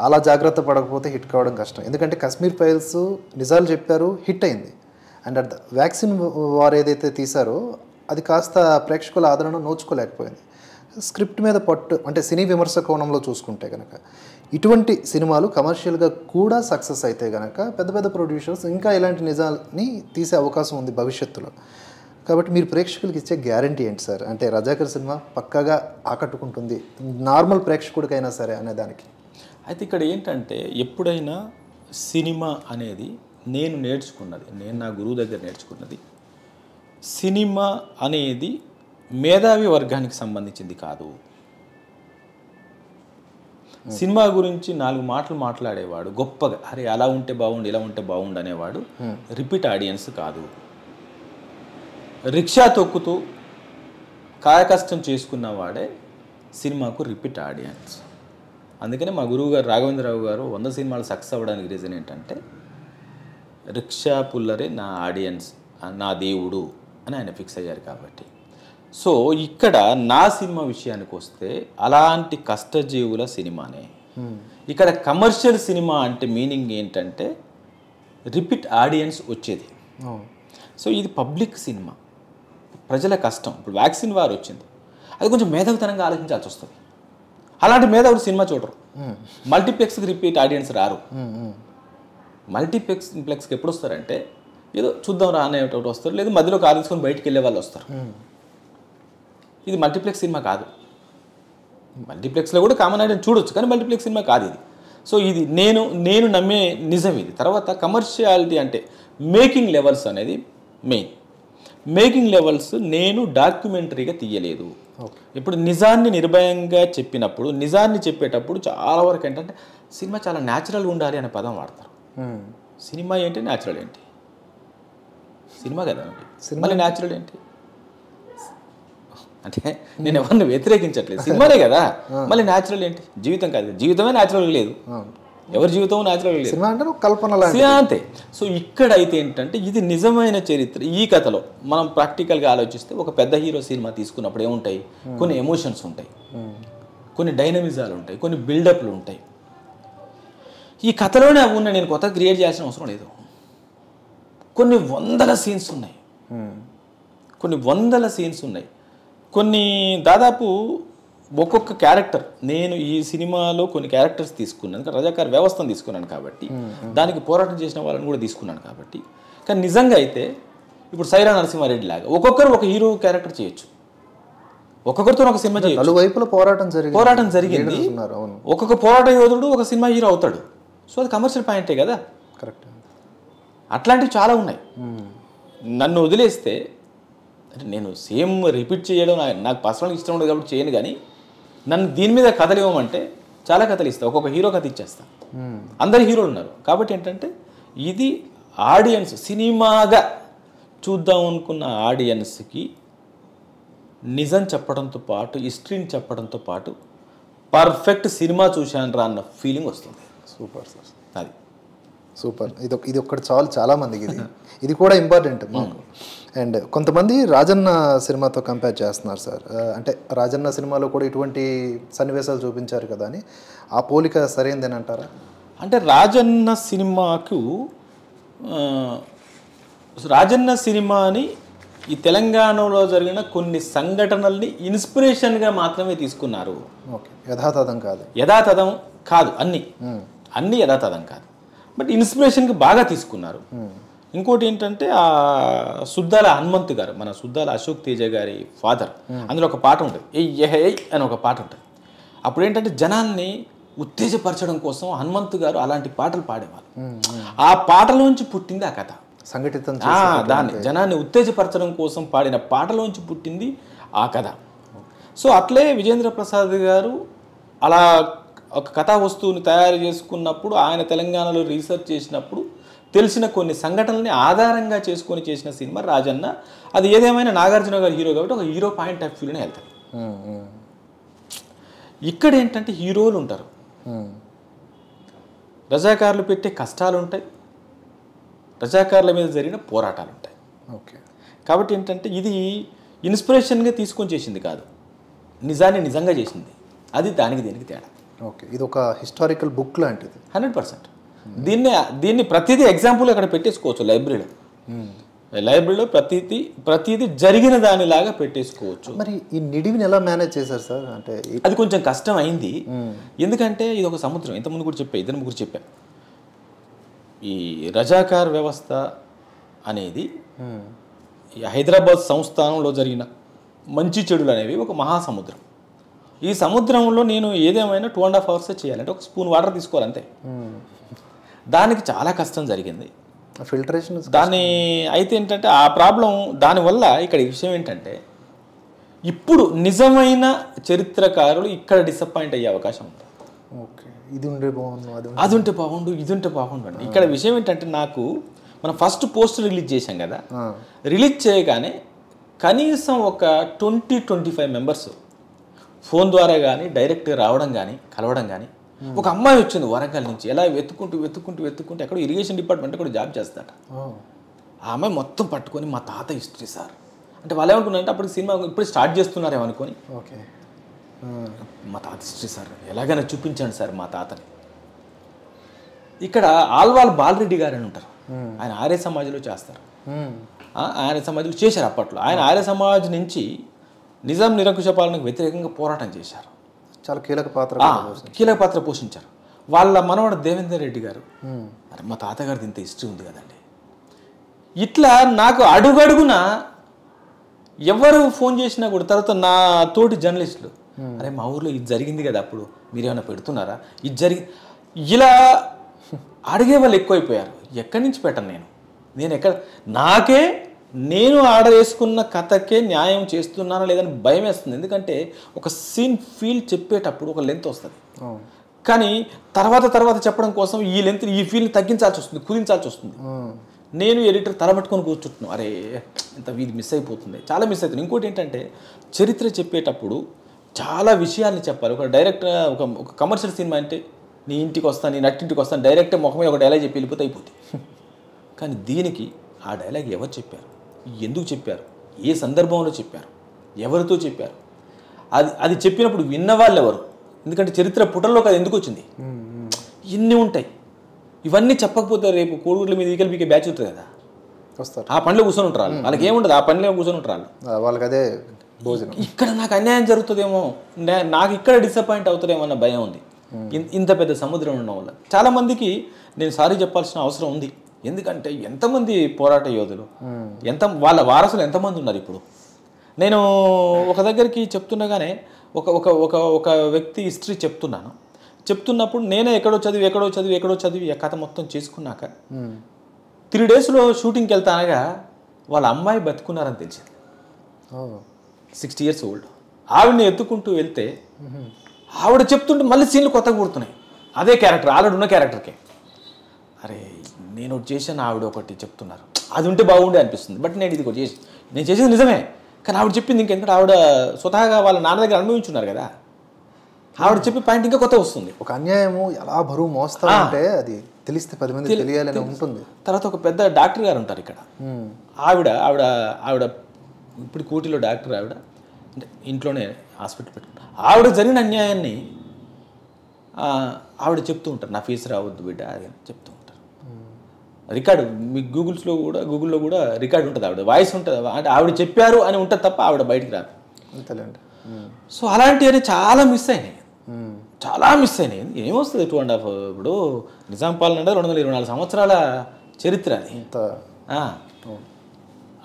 అలా జాగ్రత్త పడకపోతే హిట్ కావడం కష్టం. ఎందుకంటే కశ్మీర్ ఫైల్స్ నిజాలు చెప్పారు హిట్ అయింది. అండ్ అట్ ద వ్యాక్సిన్ వారు ఏదైతే తీశారో అది కాస్త ప్రేక్షకుల ఆదరణ నోచుకోలేకపోయింది. స్క్రిప్ట్ మీద పట్టు అంటే సినీ విమర్శ కోణంలో చూసుకుంటే కనుక ఇటువంటి సినిమాలు కమర్షియల్గా కూడా సక్సెస్ అయితే కనుక పెద్ద పెద్ద ప్రొడ్యూసర్స్ ఇంకా ఇలాంటి నిజాల్ని తీసే అవకాశం ఉంది భవిష్యత్తులో. కాబట్టి మీరు ప్రేక్షకులకి ఇచ్చే గ్యారంటీ ఏంటి సార్? అంటే రజాకర్ సినిమా పక్కాగా ఆకట్టుకుంటుంది నార్మల్ ప్రేక్షకుడికైనా సరే అనేదానికి. అయితే ఇక్కడ ఏంటంటే ఎప్పుడైనా సినిమా అనేది నేను నేర్చుకున్నది నేను నా గురువు దగ్గర నేర్చుకున్నది సినిమా అనేది మేధావి వర్గానికి సంబంధించింది కాదు. సినిమా గురించి నాలుగు మాటలు మాట్లాడేవాడు గొప్పగా అరే అలా ఉంటే బాగుండు ఇలా ఉంటే బాగుండు అనేవాడు రిపీట్ ఆడియన్స్ కాదు. రిక్షా తొక్కుతూ కాయకష్టం చేసుకున్నవాడే సినిమాకు రిపీట్ ఆడియన్స్. అందుకనే మా గురువు గారు రాఘవేంద్రరావు గారు వంద సినిమాలు సక్సెస్ అవ్వడానికి రీజన్ ఏంటంటే రిక్షా పుల్లరే నా ఆడియన్స్ నా దేవుడు అని ఆయన ఫిక్స్ అయ్యారు కాబట్టి. సో ఇక్కడ నా సినిమా విషయానికి వస్తే అలాంటి కష్టజీవుల సినిమానే. ఇక్కడ కమర్షియల్ సినిమా అంటే మీనింగ్ ఏంటంటే రిపీట్ ఆడియన్స్ వచ్చేది. సో ఇది పబ్లిక్ సినిమా. ప్రజల కష్టం. ఇప్పుడు వ్యాక్సిన్ వారు వచ్చింది. అది కొంచెం మేధావితనంగా ఆలోచించాల్సి వస్తుంది. అలాంటి మీద మేధావులు సినిమా చూడరు. మల్టీప్లెక్స్కి రిపీట్ ఆడియన్స్ రారు. మల్టీప్లెక్స్ ప్లెక్స్కి ఎప్పుడు వస్తారంటే ఏదో చూద్దాం రా అనేటోటి వస్తారు లేదు మధ్యలో కాలు తీసుకొని బయటికి వెళ్ళే వాళ్ళు వస్తారు. ఇది మల్టీప్లెక్స్ సినిమా కాదు. మల్టీప్లెక్స్లో కూడా కామన్ ఆడియన్స్ చూడొచ్చు కానీ మల్టీప్లెక్స్ సినిమా కాదు ఇది. సో ఇది నేను నేను నమ్మే నిజం ఇది. తర్వాత కమర్షియాలిటీ అంటే మేకింగ్ లెవెల్స్ అనేది మెయిన్. మేకింగ్ లెవెల్స్ నేను డాక్యుమెంటరీగా తీయలేదు. ఇప్పుడు నిజాన్ని నిర్భయంగా చెప్పినప్పుడు నిజాన్ని చెప్పేటప్పుడు చాలా వరకు ఏంటంటే సినిమా చాలా న్యాచురల్గా ఉండాలి అనే పదం వాడతారు. సినిమా ఏంటి? న్యాచురల్ ఏంటి? సినిమా కదా మళ్ళీ న్యాచురల్ ఏంటి? అంటే నేను ఎవరిని వ్యతిరేకించట్లేదు. సినిమానే కదా. మళ్ళీ న్యాచురల్ ఏంటి? జీవితం కాదు. జీవితమే న్యాచురల్ లేదు. ఎవరి జీవితం న్యాచురల్ లేదు సినిమా అంటే కల్పన అంతే. సో ఇక్కడ అయితే ఏంటంటే ఇది నిజమైన చరిత్ర. ఈ కథలో మనం ప్రాక్టికల్గా ఆలోచిస్తే ఒక పెద్ద హీరో సినిమా తీసుకున్నప్పుడు ఏముంటాయి? కొన్ని ఎమోషన్స్ ఉంటాయి. కొన్ని డైనమిజాలు ఉంటాయి. కొన్ని బిల్డప్లు ఉంటాయి. ఈ కథలోనే అవి ఉన్నాయి. నేను కొత్త క్రియేట్ చేయాల్సిన అవసరం లేదు. కొన్ని వందల సీన్స్ ఉన్నాయి. కొన్ని వందల సీన్స్ ఉన్నాయి. కొన్ని దాదాపు ఒక్కొక్క క్యారెక్టర్. నేను ఈ సినిమాలో కొన్ని క్యారెక్టర్స్ తీసుకున్నాను. రజాకార్ వ్యవస్థను తీసుకున్నాను కాబట్టి దానికి పోరాటం చేసిన వాళ్ళని కూడా తీసుకున్నాను కాబట్టి. కానీ నిజంగా అయితే ఇప్పుడు సైరా నరసింహారెడ్డి లాగా ఒక్కొక్కరు ఒక హీరో క్యారెక్టర్ చేయొచ్చు. ఒక్కొక్కరితో ఒక సినిమా చేయొచ్చు. నలువైపుల పోరాటం జరిగింది. పోరాటం జరిగింది. ఒక్కొక్క పోరాట యోధుడు ఒక సినిమా హీరో అవుతాడు. సో అది కమర్షియల్ పాయింటే కదా? కరెక్ట్. అట్లాంటివి చాలా ఉన్నాయి. నన్ను వదిలేస్తే అంటే నేను సేమ్ రిపీట్ చేయడం నాకు పర్సనల్గా ఇష్టం ఉండదు కాబట్టి చేయను కానీ నన్ను దీని మీద కథలు ఇవ్వమంటే చాలా కథలు ఇస్తా ఒక్కొక్క హీరో కథ ఇచ్చేస్తా. అందరు హీరోలు ఉన్నారు. కాబట్టి ఏంటంటే ఇది ఆడియన్స్ సినిమాగా చూద్దాం అనుకున్న ఆడియన్స్కి నిజం చెప్పడంతో పాటు హిస్టరీని చెప్పడంతో పాటు పర్ఫెక్ట్ సినిమా చూశాను రా అన్న ఫీలింగ్ వస్తుంది. Super sir. అది. సూపర్. ఇది ఇది ఒక్కటి చాలు చాలా మందికి ఇది. ఇది కూడా ఇంపార్టెంట్ మాకు. అండ్ కొంతమంది రాజన్న సినిమాతో కంపేర్ చేస్తున్నారు సార్ అంటే రాజన్న సినిమాలో కూడా ఇటువంటి సన్నివేశాలు చూపించారు కదా అని. ఆ పోలిక సరైందని అంటారా? అంటే రాజన్న సినిమాకు రాజన్న సినిమాని ఈ తెలంగాణలో జరిగిన కొన్ని సంఘటనల్ని ఇన్స్పిరేషన్గా మాత్రమే తీసుకున్నారు. ఓకే. యథాతథం కాదు. యథాతథం కాదు అన్ని. అన్ని యథాతథం కాదు. బట్ ఇన్స్పిరేషన్కి బాగా తీసుకున్నారు. ఇంకోటి ఏంటంటే ఆ సుద్దాల హనుమంత్ గారు మన సుద్దాల అశోక్ తేజ గారి ఫాదర్ అందులో ఒక పాట ఉంటుంది ఎయ్ ఎహ్ అని ఒక పాట ఉంటుంది. అప్పుడు ఏంటంటే జనాల్ని ఉత్తేజపరచడం కోసం హనుమంత్ గారు అలాంటి పాటలు పాడేవారు. ఆ పాటలోంచి పుట్టింది ఆ కథ. సంఘటితం దాన్ని జనాన్ని ఉత్తేజపరచడం కోసం పాడిన పాటలోంచి పుట్టింది ఆ కథ. సో అట్లే విజేంద్ర ప్రసాద్ గారు అలా ఒక కథా వస్తువుని తయారు చేసుకున్నప్పుడు ఆయన తెలంగాణలో రీసెర్చ్ చేసినప్పుడు తెలిసిన కొన్ని సంఘటనల్ని ఆధారంగా చేసుకొని చేసిన సినిమా రాజన్న. అది ఏదేమైనా నాగార్జున గారు హీరో కాబట్టి ఒక హీరో పాయింట్ ఆఫ్ వ్యూలోనే ఉమ్, ఇక్కడ ఏంటంటే హీరోలు ఉంటారు. రజాకారులు పెట్టే కష్టాలు ఉంటాయి రజాకారుల మీద జరిగిన పోరాటాలు ఉంటాయి ఓకే. కాబట్టి ఏంటంటే ఇది ఇన్స్పిరేషన్గా తీసుకొని చేసింది కాదు. నిజాన్ని నిజంగా చేసింది. అది దానికి దీనికి తేడా? ఓకే. ఇది ఒక హిస్టారికల్ బుక్ లాంటిది. Hundred percent. దీన్ని దీన్ని ప్రతిదీ ఎగ్జాంపుల్ అక్కడ పెట్టేసుకోవచ్చు? లైబ్రరీలో లైబ్రరీలో ప్రతిదీ ప్రతిదీ జరిగిన దానిలాగా పెట్టేసుకోవచ్చు. మరి ఈ నిడివిని ఎలా మేనేజ్ చేశారు సార్? అంటే అది కొంచెం కష్టం అయింది. ఎందుకంటే ఇది ఒక సముద్రం. ఇంతకుముందు కూడా చెప్పా ఇద్దరు ముగ్గురు చెప్పా. ఈ రజాకార్ వ్యవస్థ అనేది ఈ హైదరాబాద్ సంస్థానంలో జరిగిన మంచి చెడులు అనేవి ఒక మహాసముద్రం. ఈ సముద్రంలో నేను ఏదేమైనా టూ అండ్ హాఫ్ అవర్సే చేయాలంటే ఒక స్పూన్ వాటర్ తీసుకోవాలి అంతే. దానికి చాలా కష్టం జరిగింది. ఫిల్టరేషన్ దాన్ని అయితే ఏంటంటే ఆ ప్రాబ్లం దానివల్ల ఇక్కడ విషయం ఏంటంటే ఇప్పుడు నిజమైన చరిత్రకారులు ఇక్కడ డిసప్పాయింట్ అయ్యే అవకాశం ఉంది. ఓకే. ఇది ఉండే బాగుంది అది అది ఉంటే బాగుండు ఇది ఉంటే బాగుండు అండి. ఇక్కడ విషయం ఏంటంటే నాకు మనం ఫస్ట్ పోస్టర్ రిలీజ్ చేశాం కదా రిలీజ్ చేయగానే కనీసం ఒక twenty twenty five members phone ద్వారా కానీ డైరెక్ట్గా రావడం కానీ కలవడం కానీ ఒక అమ్మాయి వచ్చింది వరంగల్ నుంచి ఎలా వెతుక్కుంటూ వెతుక్కుంటూ వెతుక్కుంటూ ఎక్కడో ఇరిగేషన్ డిపార్ట్మెంట్ కూడా జాబ్ చేస్తాట. ఓ, ఆ అమ్మాయి మొత్తం పట్టుకొని మా తాత హిస్టరీ సార్. అంటే వాళ్ళు ఏమనుకున్నారంటే అప్పుడు సినిమా ఇప్పుడు స్టార్ట్ చేస్తున్నారేమో అనుకొని. ఓకే. మా తాత హిస్టరీ సార్ ఎలాగైనా చూపించండి సార్ మా తాతని. ఇక్కడ ఆల్వాల్ బాలరెడ్డి గారు అని ఉంటారు. ఆయన ఆర్య సమాజ్లో చేస్తారు. ఉమ్, ఆ, ఆర్య సమాజ్లో చేశారు అప్పట్లో. ఆయన ఆర్య సమాజ్ నుంచి నిజాం నిరంకుశ పాలనకు వ్యతిరేకంగా పోరాటం చేశారు. చాలా కీలక పాత్ర కీలక పాత్ర పోషించారు. వాళ్ళ మనవడు దేవేందర్ రెడ్డి గారు ఉమ్, అరే మా తాతగారిది ఇంత హిస్టరీ ఉంది కదండి. ఇట్లా నాకు అడుగడుగున ఎవరు ఫోన్ చేసినా కూడా తర్వాత నా తోటి జర్నలిస్టులు అరే మా ఊర్లో ఇది జరిగింది కదా అప్పుడు మీరేమైనా పెడుతున్నారా? ఇది జరిగి ఇలా అడిగే వాళ్ళు ఎక్కువైపోయారు. ఎక్కడి నుంచి పెట్టను నేను? నేను ఎక్కడ నాకే నేను ఆర్డర్ వేసుకున్న కథకే న్యాయం చేస్తున్నానా లేదని భయం వేస్తుంది. ఎందుకంటే ఒక సీన్ ఫీల్ చెప్పేటప్పుడు ఒక లెంత్ వస్తుంది. కానీ తర్వాత తర్వాత చెప్పడం కోసం ఈ లెంత్ ఈ ఫీల్ని తగ్గించాల్సి వస్తుంది కుదించాల్సి వస్తుంది. నేను ఎడిటర్ తలబట్టుకొని కూర్చుంటున్నాను. అరే ఇంత ఇది మిస్ అయిపోతుంది. చాలా మిస్ అవుతుంది. ఇంకోటి ఏంటంటే చరిత్ర చెప్పేటప్పుడు చాలా విషయాల్ని చెప్పాలి. ఒక డైరెక్ట్ ఒక ఒక కమర్షియల్ సినిమా అంటే నీ ఇంటికి వస్తాను నీ నట్టింటికి వస్తాను డైరెక్ట్ ముఖమే ఒక డైలాగ్ చెప్పి వెళ్ళిపోతే అయిపోతుంది కానీ దీనికి ఆ డైలాగ్ ఎవరు చెప్పారు? ఎందుకు చెప్పారు? ఏ సందర్భంలో చెప్పారు? ఎవరితో చెప్పారు? అది అది చెప్పినప్పుడు విన్నవాళ్ళు ఎవరు ఎందుకంటే చరిత్ర పుటల్లోకి అది ఎందుకు వచ్చింది. ఇన్ని ఉంటాయి. ఇవన్నీ చెప్పకపోతే రేపు కోడిగుడ్ల మీద ఈకలు పీకే బ్యాచ్ ఉంటుంది కదా? వస్తారు. ఆ పనిలో కూర్చొని ఉంటారు వాళ్ళు. వాళ్ళకి ఏముండదు ఆ పనిలో కూర్చొని ఉంటారు వాళ్ళు. వాళ్ళకి అదే భోజనం. ఇక్కడ నాకు అన్యాయం జరుగుతుందేమో నాకు ఇక్కడ డిసప్పాయింట్ అవుతుందేమో అన్న భయం ఉంది. ఇంత పెద్ద సముద్రం ఉండడం వల్ల. చాలా మందికి నేను సారీ చెప్పాల్సిన అవసరం ఉంది. ఎందుకంటే ఎంతమంది పోరాట యోధులు ఎంత వాళ్ళ వారసులు ఎంతమంది ఉన్నారు ఇప్పుడు? నేను ఒక దగ్గరికి చెప్తుండగానే ఒక ఒక ఒక ఒక వ్యక్తి హిస్టరీ చెప్తున్నాను. చెప్తున్నప్పుడు నేనే ఎక్కడో చదివి ఎక్కడో చదివి ఎక్కడో చదివి ఆ కథ మొత్తం చేసుకున్నాక త్రీ డేస్లో షూటింగ్కి వెళ్తానగా వాళ్ళ అమ్మాయి బతుకున్నారని తెలిసింది. Sixty years old. ఆవిడని ఎత్తుకుంటూ వెళ్తే ఆవిడ చెప్తుంటే మళ్ళీ సీన్లు కొత్తగా పుడుతున్నాయి అదే క్యారెక్టర్ ఆల్రెడీ ఉన్న క్యారెక్టర్కే. అరే నేను ఒకటి చేశాను ఆవిడ ఒకటి చెప్తున్నారు. అది ఉంటే బాగుండే అనిపిస్తుంది. బట్ నేను ఇది ఒకటి చేసి నేను చేసేది నిజమే. కానీ ఆవిడ చెప్పింది ఇంకెందుకంటే ఆవిడ స్వతహాగా వాళ్ళ నాన్న దగ్గర అనుభవించున్నారు కదా. ఆవిడ చెప్పే పాయింట్ ఇంకా కొత్త వస్తుంది. ఒక అన్యాయము ఎలా బరువు మోస్తా ఉంటే అది తెలిస్తే పది మంది తెలియాలని ఉంటుంది. తర్వాత ఒక పెద్ద డాక్టర్ గారు ఉంటారు ఇక్కడ. ఉమ్, ఆవిడ ఆవిడ ఆవిడ ఇప్పుడు కూటిలో డాక్టర్ ఆవిడ. అంటే ఇంట్లోనే హాస్పిటల్ పెట్టుకుంటారు ఆవిడ జరిగిన అన్యాయాన్ని ఆవిడ చెప్తూ ఉంటారు. నా ఫీజు రావద్దు బిడ్డ అది అని చెప్తూ రికార్డు మీ గూగుల్స్లో కూడా గూగుల్లో కూడా రికార్డు ఉంటుంది ఆవిడ. వాయిస్ ఉంటుంది. అంటే ఆవిడ చెప్పారు అని ఉంటుంది తప్ప ఆవిడ బయటికి రాదు. అంతేలేండి. సో అలాంటివన్నీ చాలా మిస్ అయినాయి. చాలా మిస్ అయినాయి. ఏమొస్తుంది టూ అండ్ హాఫ్ ఇప్పుడు? నిజాం పాలన అంటే రెండు వందల ఇరవై నాలుగు సంవత్సరాల చరిత్ర అది.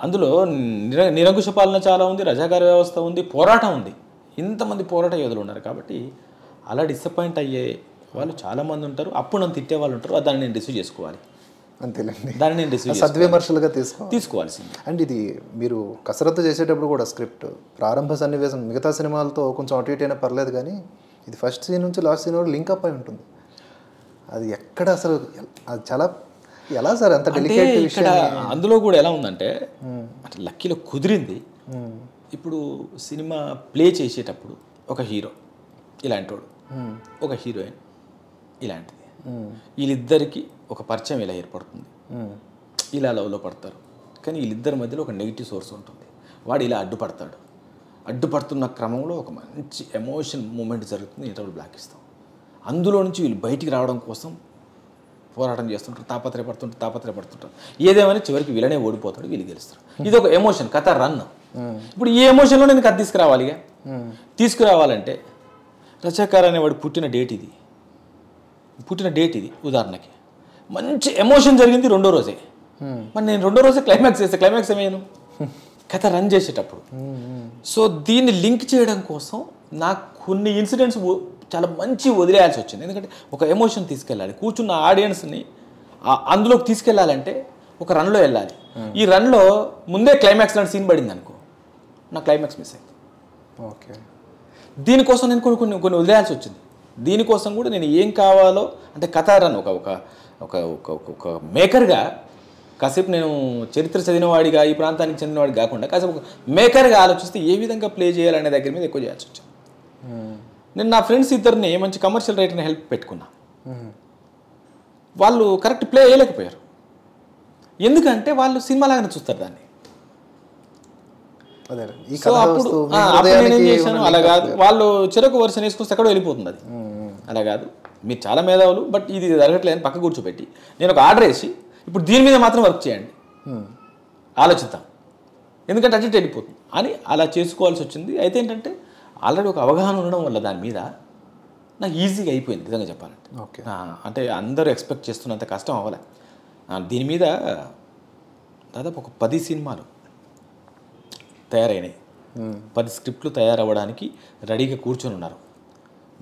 అందులో నిర నిరంకుశ పాలన చాలా ఉంది రజాకార వ్యవస్థ ఉంది పోరాటం ఉంది. ఇంతమంది పోరాట యోధులు ఉన్నారు కాబట్టి అలా డిసప్పాయింట్ అయ్యే వాళ్ళు చాలామంది ఉంటారు. అప్పుడు నన్ను తిట్టే వాళ్ళు ఉంటారు. దాన్ని నేను రిసీవ్ చేసుకోవాలి. అంతేలేండి దాన్ని నేను సద్విమర్శలుగా తీసుకో తీసుకోవాల్సింది. అండ్ ఇది మీరు కసరత్తు చేసేటప్పుడు కూడా స్క్రిప్ట్ ప్రారంభ సన్నివేశం మిగతా సినిమాలతో కొంచెం అటు ఇటు అయినా పర్లేదు కానీ ఇది ఫస్ట్ సీన్ నుంచి లాస్ట్ సీన్ వరకు లింక్ అప్ అయి ఉంటుంది. అది ఎక్కడ అసలు అది చాలా ఎలా సార్ అంత డెలికేట్ అందులో కూడా ఎలా ఉందంటే అంటే లక్కీలో కుదిరింది. ఇప్పుడు సినిమా ప్లే చేసేటప్పుడు ఒక హీరో ఇలాంటోడు. ఒక హీరోయిన్ ఇలాంటిది. వీళ్ళిద్దరికి ఒక పరిచయం ఇలా ఏర్పడుతుంది. ఇలా లవ్లో పడతారు. కానీ వీళ్ళిద్దరి మధ్యలో ఒక నెగిటివ్ సోర్స్ ఉంటుంది. వాడు ఇలా అడ్డుపడతాడు. అడ్డుపడుతున్న క్రమంలో ఒక మంచి ఎమోషన్ మూమెంట్ జరుగుతుంది. ఇంటర్వల్ బ్లాక్ ఇస్తాం. అందులో నుంచి వీళ్ళు బయటికి రావడం కోసం పోరాటం చేస్తుంటారు. తాపత్రయపడుతుంటారు తాపత్రయపడుతుంటారు. ఏదేమైనా చివరికి వీళ్ళనే ఓడిపోతాడు వీళ్ళు గెలుస్తారు. ఇది ఒక ఎమోషన్ కథ రన్. ఇప్పుడు ఈ ఎమోషన్లో నేను కథ తీసుకురావాలి ఇక. తీసుకురావాలంటే రచకార్ అనేవాడు పుట్టిన డేట్ ఇది. పుట్టిన డేట్ ఇది ఉదాహరణకి. మంచి ఎమోషన్ జరిగింది రెండో రోజే. మరి నేను రెండో రోజే క్లైమాక్స్ చేస్తే క్లైమాక్స్ ఏమయ్యాను కథ రన్ చేసేటప్పుడు. సో దీన్ని లింక్ చేయడం కోసం నాకు కొన్ని ఇన్సిడెంట్స్ చాలా మంచి వదిలేయాల్సి వచ్చింది. ఎందుకంటే ఒక ఎమోషన్ తీసుకెళ్ళాలి. కూర్చున్న ఆడియన్స్ని అందులోకి తీసుకెళ్ళాలంటే ఒక రన్లో వెళ్ళాలి. ఈ రన్లో ముందే క్లైమాక్స్ లాంటి సీన్ పడింది అనుకో నా క్లైమాక్స్ మిస్ అయింది. ఓకే. దీనికోసం నేను కొన్ని కొన్ని కొన్ని వదిలేయాల్సి వచ్చింది. దీనికోసం కూడా నేను ఏం కావాలో అంటే కథారన్ ఒక ఒక ఒక ఒక ఒక- ఒక మేకర్గా కాసేపు నేను చరిత్ర చదివినవాడిగా ఈ ప్రాంతానికి చెందినవాడిగా కాకుండా కాసేపు ఒక మేకర్గా ఆలోచిస్తే ఏ విధంగా ప్లే చేయాలనే దగ్గర మీద ఎక్కువ చేయాల్సి వచ్చింది. నేను నా ఫ్రెండ్స్ ఇద్దరిని మంచి కమర్షియల్ రైటర్ని హెల్ప్ పెట్టుకున్నా. వాళ్ళు కరెక్ట్ ప్లే చేయలేకపోయారు. ఎందుకంటే వాళ్ళు సినిమా లాగానే చూస్తారు దాన్ని. సో అప్పుడు నేనేం చేశాను? అలా కాదు. వాళ్ళు చెరకు వరుస వేసుకొస్తే ఎక్కడో వెళ్ళిపోతుంది అది. అలా కాదు. మీరు చాలా మేధావులు బట్ ఇది జరగట్లేదు పక్క కూర్చోబెట్టి నేను ఒక ఆర్డర్ వేసి ఇప్పుడు దీని మీద మాత్రం వర్క్ చేయండి. ఆలోచిద్దాం. ఎందుకంటే అటు వెళ్ళిపోతుంది. అని అలా చేసుకోవాల్సి వచ్చింది. అయితే ఏంటంటే ఆల్రెడీ ఒక అవగాహన ఉండడం వల్ల దాని మీద నాకు ఈజీగా అయిపోయింది నిజంగా చెప్పాలంటే. ఓకే. అంటే అందరూ ఎక్స్పెక్ట్ చేస్తున్నంత కష్టం అవ్వలే. దీని మీద దాదాపు ఒక పది సినిమాలు తయారైనాయి. పది స్క్రిప్ట్లు తయారవ్వడానికి రెడీగా కూర్చొని ఉన్నారు.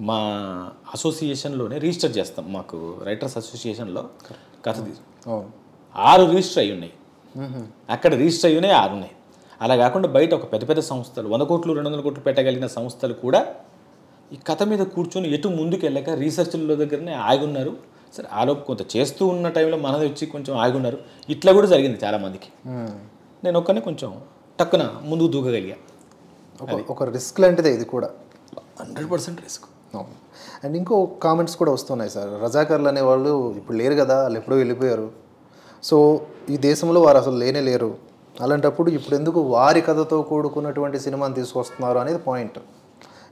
మా అసోసియేషన్లోనే రిజిస్టర్ చేస్తాం. మాకు రైటర్స్ అసోసియేషన్లో కథ ఆరు రిజిస్టర్ అయి ఉన్నాయి అక్కడ రిజిస్టర్ అయి ఉన్నాయి ఆరు ఉన్నాయి. అలా కాకుండా బయట ఒక పెద్ద పెద్ద సంస్థలు వంద కోట్లు రెండు వందల కోట్లు పెట్టగలిగిన సంస్థలు కూడా ఈ కథ మీద కూర్చొని ఎటు ముందుకు వెళ్ళక రీసెర్చ్ల దగ్గరనే ఆగి ఉన్నారు సరే ఆలోపు కొంత చేస్తూ ఉన్న టైంలో మనది వచ్చి కొంచెం ఆగి ఉన్నారు ఇట్లా కూడా జరిగింది చాలామందికి. నేను ఒక్కనే కొంచెం టక్కున ముందుకు దూకగలిగా. ఒక ఒక రిస్క్ లాంటిదే ఇది కూడా. Hundred percent risk. అండ్ ఇంకో కామెంట్స్ కూడా వస్తున్నాయి సార్. రజాకర్లు అనేవాళ్ళు ఇప్పుడు లేరు కదా వాళ్ళు ఎప్పుడో వెళ్ళిపోయారు. సో ఈ దేశంలో వారు అసలు లేనే లేరు. అలాంటప్పుడు ఇప్పుడు ఎందుకు వారి కథతో కూడుకున్నటువంటి సినిమాని తీసుకొస్తున్నారు అనేది పాయింట్.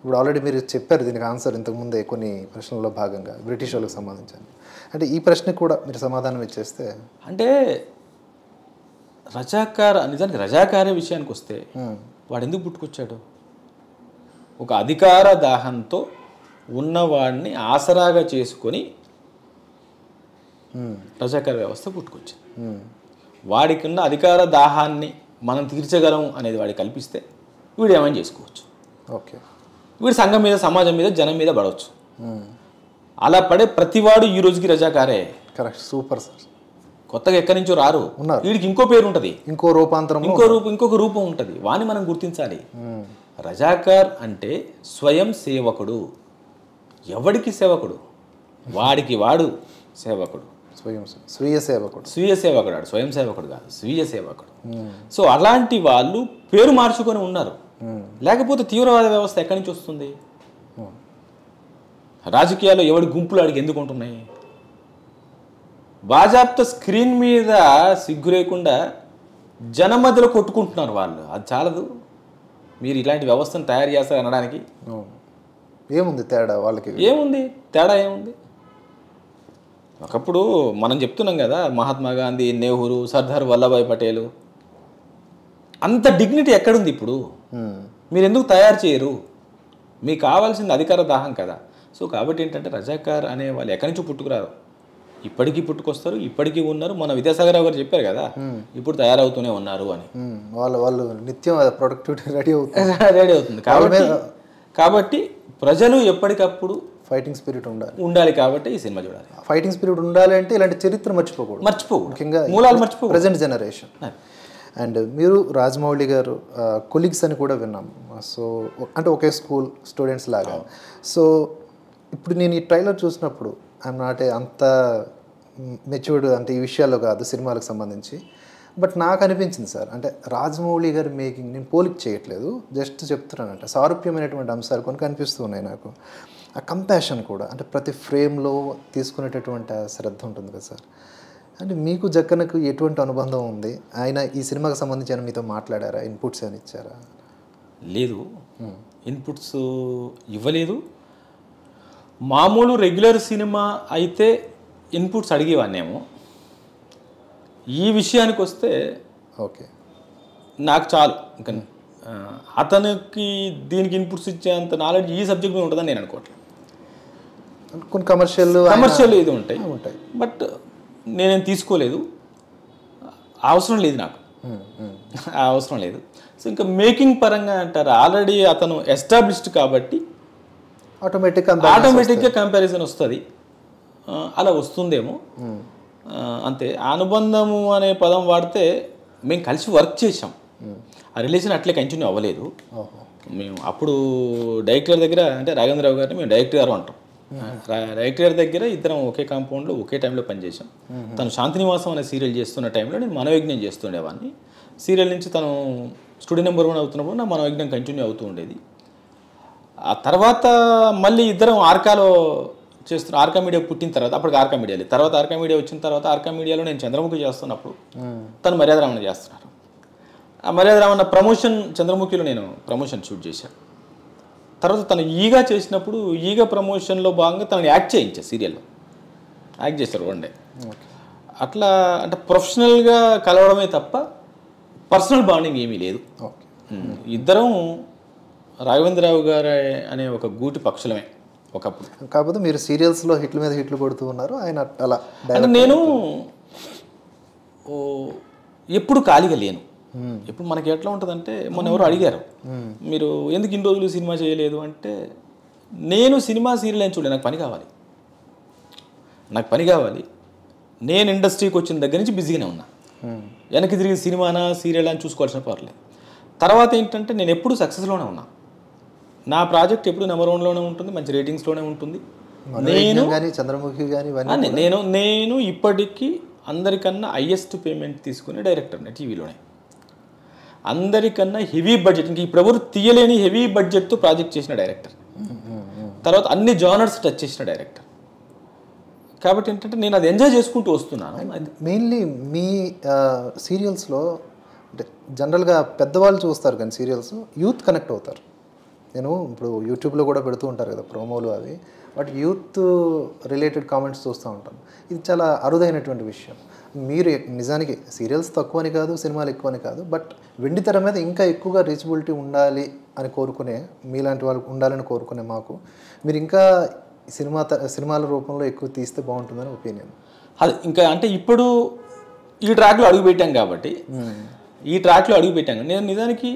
ఇప్పుడు ఆల్రెడీ మీరు చెప్పారు దీనికి ఆన్సర్ ఇంతకుముందే కొన్ని ప్రశ్నల్లో భాగంగా బ్రిటిష్ వాళ్ళకి సంబంధించి అంటే ఈ ప్రశ్నకు కూడా మీరు సమాధానం ఇచ్చేస్తే అంటే రజాకార్ నిజానికి రజాకారే విషయానికి వస్తే వాడు ఎందుకు పుట్టుకొచ్చాడు? ఒక అధికార దాహంతో ఉన్నవాడిని ఆసరాగా చేసుకొని రజాకార వ్యవస్థ పుట్టుకొచ్చింది. వాడికి ఉన్న అధికార దాహాన్ని మనం తీర్చగలం అనేది వాడికి కల్పిస్తే వీడు ఏమైనా చేసుకోవచ్చు? ఓకే. వీడు సంఘం మీద సమాజం మీద జనం మీద పడవచ్చు. అలా పడే ప్రతివాడు ఈ రోజుకి రజాకారే. కరెక్ట్. Super sir. కొత్తగా ఎక్కడి నుంచో రారు. ఉన్నారు. వీడికి ఇంకో పేరు ఉంటుంది. ఇంకో రూపాంతరం ఇంకో రూపం ఇంకొక రూపం ఉంటుంది. వాని మనం గుర్తించాలి. రజాకార్ అంటే స్వయం సేవకుడు. ఎవడికి సేవకుడు? వాడికి వాడు సేవకుడు. స్వయం స్వీయ సేవకుడు. స్వీయ సేవకుడు స్వయం సేవకుడు కాదు. స్వీయ సేవకుడు. సో అలాంటి వాళ్ళు పేరు మార్చుకొని ఉన్నారు. లేకపోతే తీవ్రవాద వ్యవస్థ ఎక్కడి నుంచి వస్తుంది? రాజకీయాల్లో ఎవడి గుంపులు అడిగి ఎందుకు ఉంటున్నాయి? బాజాప్త స్క్రీన్ మీద సిగ్గు లేకుండా జనం మధ్యలో కొట్టుకుంటున్నారు వాళ్ళు. అది చాలదు. మీరు ఇలాంటి వ్యవస్థను తయారు చేస్తారు అనడానికి. ఏముంది తేడా వాళ్ళకి? ఏముంది? తేడా ఏముంది? ఒకప్పుడు మనం చెప్తున్నాం కదా మహాత్మా గాంధీ నెహ్రూ సర్దార్ వల్లభాయ్ పటేలు. అంత డిగ్నిటీ ఎక్కడుంది ఇప్పుడు. మీరు ఎందుకు తయారు చేయరు? మీకు కావాల్సింది అధికార దాహం కదా. సో కాబట్టి ఏంటంటే రజాకార్ అనే వాళ్ళు ఎక్కడి నుంచి పుట్టుకురారు. ఇప్పటికీ పుట్టుకొస్తారు ఇప్పటికీ ఉన్నారు. మన విద్యాసాగర్ గారు చెప్పారు కదా ఇప్పుడు తయారవుతూనే ఉన్నారు అని. వాళ్ళు వాళ్ళు నిత్యం ప్రొడక్టివిటీ రెడీ అవుతుంది. రెడీ అవుతుంది. కాబట్టి కాబట్టి ప్రజలు ఎప్పటికప్పుడు ఫైటింగ్ స్పిరిట్ ఉండాలి. ఉండాలి కాబట్టి ఈ సినిమా చూడాలి. ఫైటింగ్ స్పిరిట్ ఉండాలి అంటే ఇలాంటి చరిత్ర మర్చిపోకూడదు. మర్చిపోవు ముఖ్యంగా మూలాలు మర్చిపోవు ప్రజెంట్ జనరేషన్ అండ్ మీరు రాజమౌళి గారు కొలీగ్స్ అని కూడా విన్నాం. సో అంటే ఒకే స్కూల్ స్టూడెంట్స్ లాగా. సో ఇప్పుడు నేను ఈ ట్రైలర్ చూసినప్పుడు ఐఎమ్ నాట్ ఏ అంత మెచ్యూర్డ్ అంటే ఈ విషయాల్లో కాదు సినిమాలకు సంబంధించి. బట్ నాకు అనిపించింది సార్ అంటే రాజమౌళి గారి మేకింగ్ నేను పోలిక చేయట్లేదు జస్ట్ చెప్తున్నానంటే. సారూప్యమైనటువంటి అంశాలు కొన్ని కనిపిస్తూ ఉన్నాయి నాకు. ఆ కంపాషన్ కూడా అంటే ప్రతి ఫ్రేమ్లో తీసుకునేటటువంటి శ్రద్ధ ఉంటుంది కదా సార్. అంటే మీకు జక్కనకు ఎటువంటి అనుబంధం ఉంది? ఆయన ఈ సినిమాకి సంబంధించి ఆయన మీతో మాట్లాడారా? ఇన్పుట్స్ ఏమైనా ఇచ్చారా? లేదు. ఇన్పుట్స్ ఇవ్వలేదు. మామూలు రెగ్యులర్ సినిమా అయితే ఇన్పుట్స్ అడిగేవాన్నేమో. ఈ విషయానికి వస్తే ఓకే. నాకు చాలు. ఇంకా అతనికి దీనికి ఇన్పుట్స్ ఇచ్చేంత నాలెడ్జ్ ఈ సబ్జెక్ట్ మీద ఉంటుందని నేను అనుకోవట్లేదు కొన్ని కమర్షియల్ కమర్షియల్ ఇది ఉంటాయి. ఉంటాయి. బట్ నేనేం తీసుకోలేదు. అవసరం లేదు నాకు. అవసరం లేదు. సో ఇంకా మేకింగ్ పరంగా అంటారు? ఆల్రెడీ అతను ఎస్టాబ్లిష్డ్ కాబట్టి ఆటోమేటిక్గా ఆటోమేటిక్గా కంపారిజన్ వస్తుంది. అలా వస్తుందేమో. ఆ, అంతే. అనుబంధము అనే పదం వాడితే మేము కలిసి వర్క్ చేసాం ఆ రిలేషన్ అట్లే కంటిన్యూ అవ్వలేదు. మేము అప్పుడు డైరెక్టర్ దగ్గర అంటే రాఘవేంద్రరావు గారిని మేము డైరెక్టర్ గారు అంటాం. డైరెక్టర్ గారి దగ్గర ఇద్దరం ఒకే కాంపౌండ్లో ఒకే టైంలో పనిచేసాం తను శాంతినివాసం అనే సీరియల్ చేస్తున్న టైంలో నేను మనోయజ్ఞం చేస్తుండేవాడిని సీరియల్ నుంచి తను స్టూడియో నెంబర్ వన్ అవుతున్నప్పుడు నా మనోయజ్ఞం కంటిన్యూ అవుతూ ఉండేది. ఆ తర్వాత మళ్ళీ ఇద్దరం ఆర్కాలో చేస్తున్న ఆర్కా మీడియా పుట్టిన తర్వాత అప్పటికి ఆర్కా మీడియా లేదు. తర్వాత ఆర్కా మీడియా వచ్చిన తర్వాత ఆర్కా మీడియాలో నేను చంద్రముఖి చేస్తున్నప్పుడు తను మర్యాద రావణ చేస్తున్నారు. ఆ మర్యాద రావణ ప్రమోషన్ చంద్రముఖిలో నేను ప్రమోషన్ షూట్ చేశాను తర్వాత తను ఈగా చేసినప్పుడు ఈగా ప్రమోషన్లో భాగంగా తనని యాక్ట్ చేయించా సీరియల్లో. యాక్ట్ చేశారు వన్ డే. అట్లా అంటే ప్రొఫెషనల్గా కలవడమే తప్ప పర్సనల్ బాండింగ్ ఏమీ లేదు. ఇద్దరం రాఘవేంద్రరావు గారు అనే ఒక గూటి పక్షులమే ఒకప్పుడు. కాకపోతే మీరు సీరియల్స్లో హిట్ల మీద హిట్లు కొడుతూ ఉన్నారు. ఆయన అలా అంటే నేను ఓ, ఎప్పుడు ఖాళీగా లేను. ఇప్పుడు మనకి ఎట్లా ఉంటుందంటే మొన్న ఎవరు అడిగారు. మీరు ఎందుకు ఇన్ని రోజులు సినిమా చేయలేదు అంటే నేను సినిమా సీరియల్ అని చూడలే నాకు పని కావాలి. నాకు పని కావాలి. నేను ఇండస్ట్రీకి వచ్చిన దగ్గర నుంచి బిజీగానే ఉన్నా. వెనక్కి తిరిగి సినిమానా సీరియల్ అని చూసుకోవాల్సిన పర్లేదు తర్వాత ఏంటంటే నేను ఎప్పుడు సక్సెస్లోనే ఉన్నా. నా ప్రాజెక్ట్ ఎప్పుడు నెంబర్ వన్లోనే ఉంటుంది మంచి రేటింగ్స్లోనే ఉంటుంది. నేను కానీ చంద్రముఖి కానీ నేను నేను ఇప్పటికీ అందరికన్నా హైయెస్ట్ పేమెంట్ తీసుకునే డైరెక్టర్ని టీవీలోనే. అందరికన్నా హెవీ బడ్జెట్ ఇంక ఇప్పుడు ఎవరు తీయలేని హెవీ బడ్జెట్తో ప్రాజెక్ట్ చేసిన డైరెక్టర్ తర్వాత అన్ని జానర్స్ టచ్ చేసిన డైరెక్టర్ కాబట్టి ఏంటంటే నేను అది ఎంజాయ్ చేసుకుంటూ వస్తున్నాను. మెయిన్లీ మీ సీరియల్స్లో అంటే జనరల్గా పెద్దవాళ్ళు చూస్తారు కానీ సీరియల్స్ యూత్ కనెక్ట్ అవుతారు. నేను ఇప్పుడు యూట్యూబ్లో కూడా పెడుతూ ఉంటారు కదా ప్రోమోలు అవి. వాటి యూత్ రిలేటెడ్ కామెంట్స్ చూస్తూ ఉంటాను ఇది చాలా అరుదైనటువంటి విషయం. మీరు నిజానికి సీరియల్స్ తక్కువని కాదు సినిమాలు ఎక్కువని కాదు బట్ వెండి తెర మీద ఇంకా ఎక్కువగా రీచబిలిటీ ఉండాలి అని కోరుకునే మీలాంటి వాళ్ళు ఉండాలని కోరుకునే మాకు మీరు ఇంకా సినిమా త- సినిమాల రూపంలో ఎక్కువ తీస్తే బాగుంటుందని ఒపీనియన్. అది ఇంకా అంటే ఇప్పుడు ఈ ట్రాక్లో అడుగు పెట్టాం కాబట్టి ఈ ట్రాక్లో అడుగు పెట్టాం. నేను నిజానికి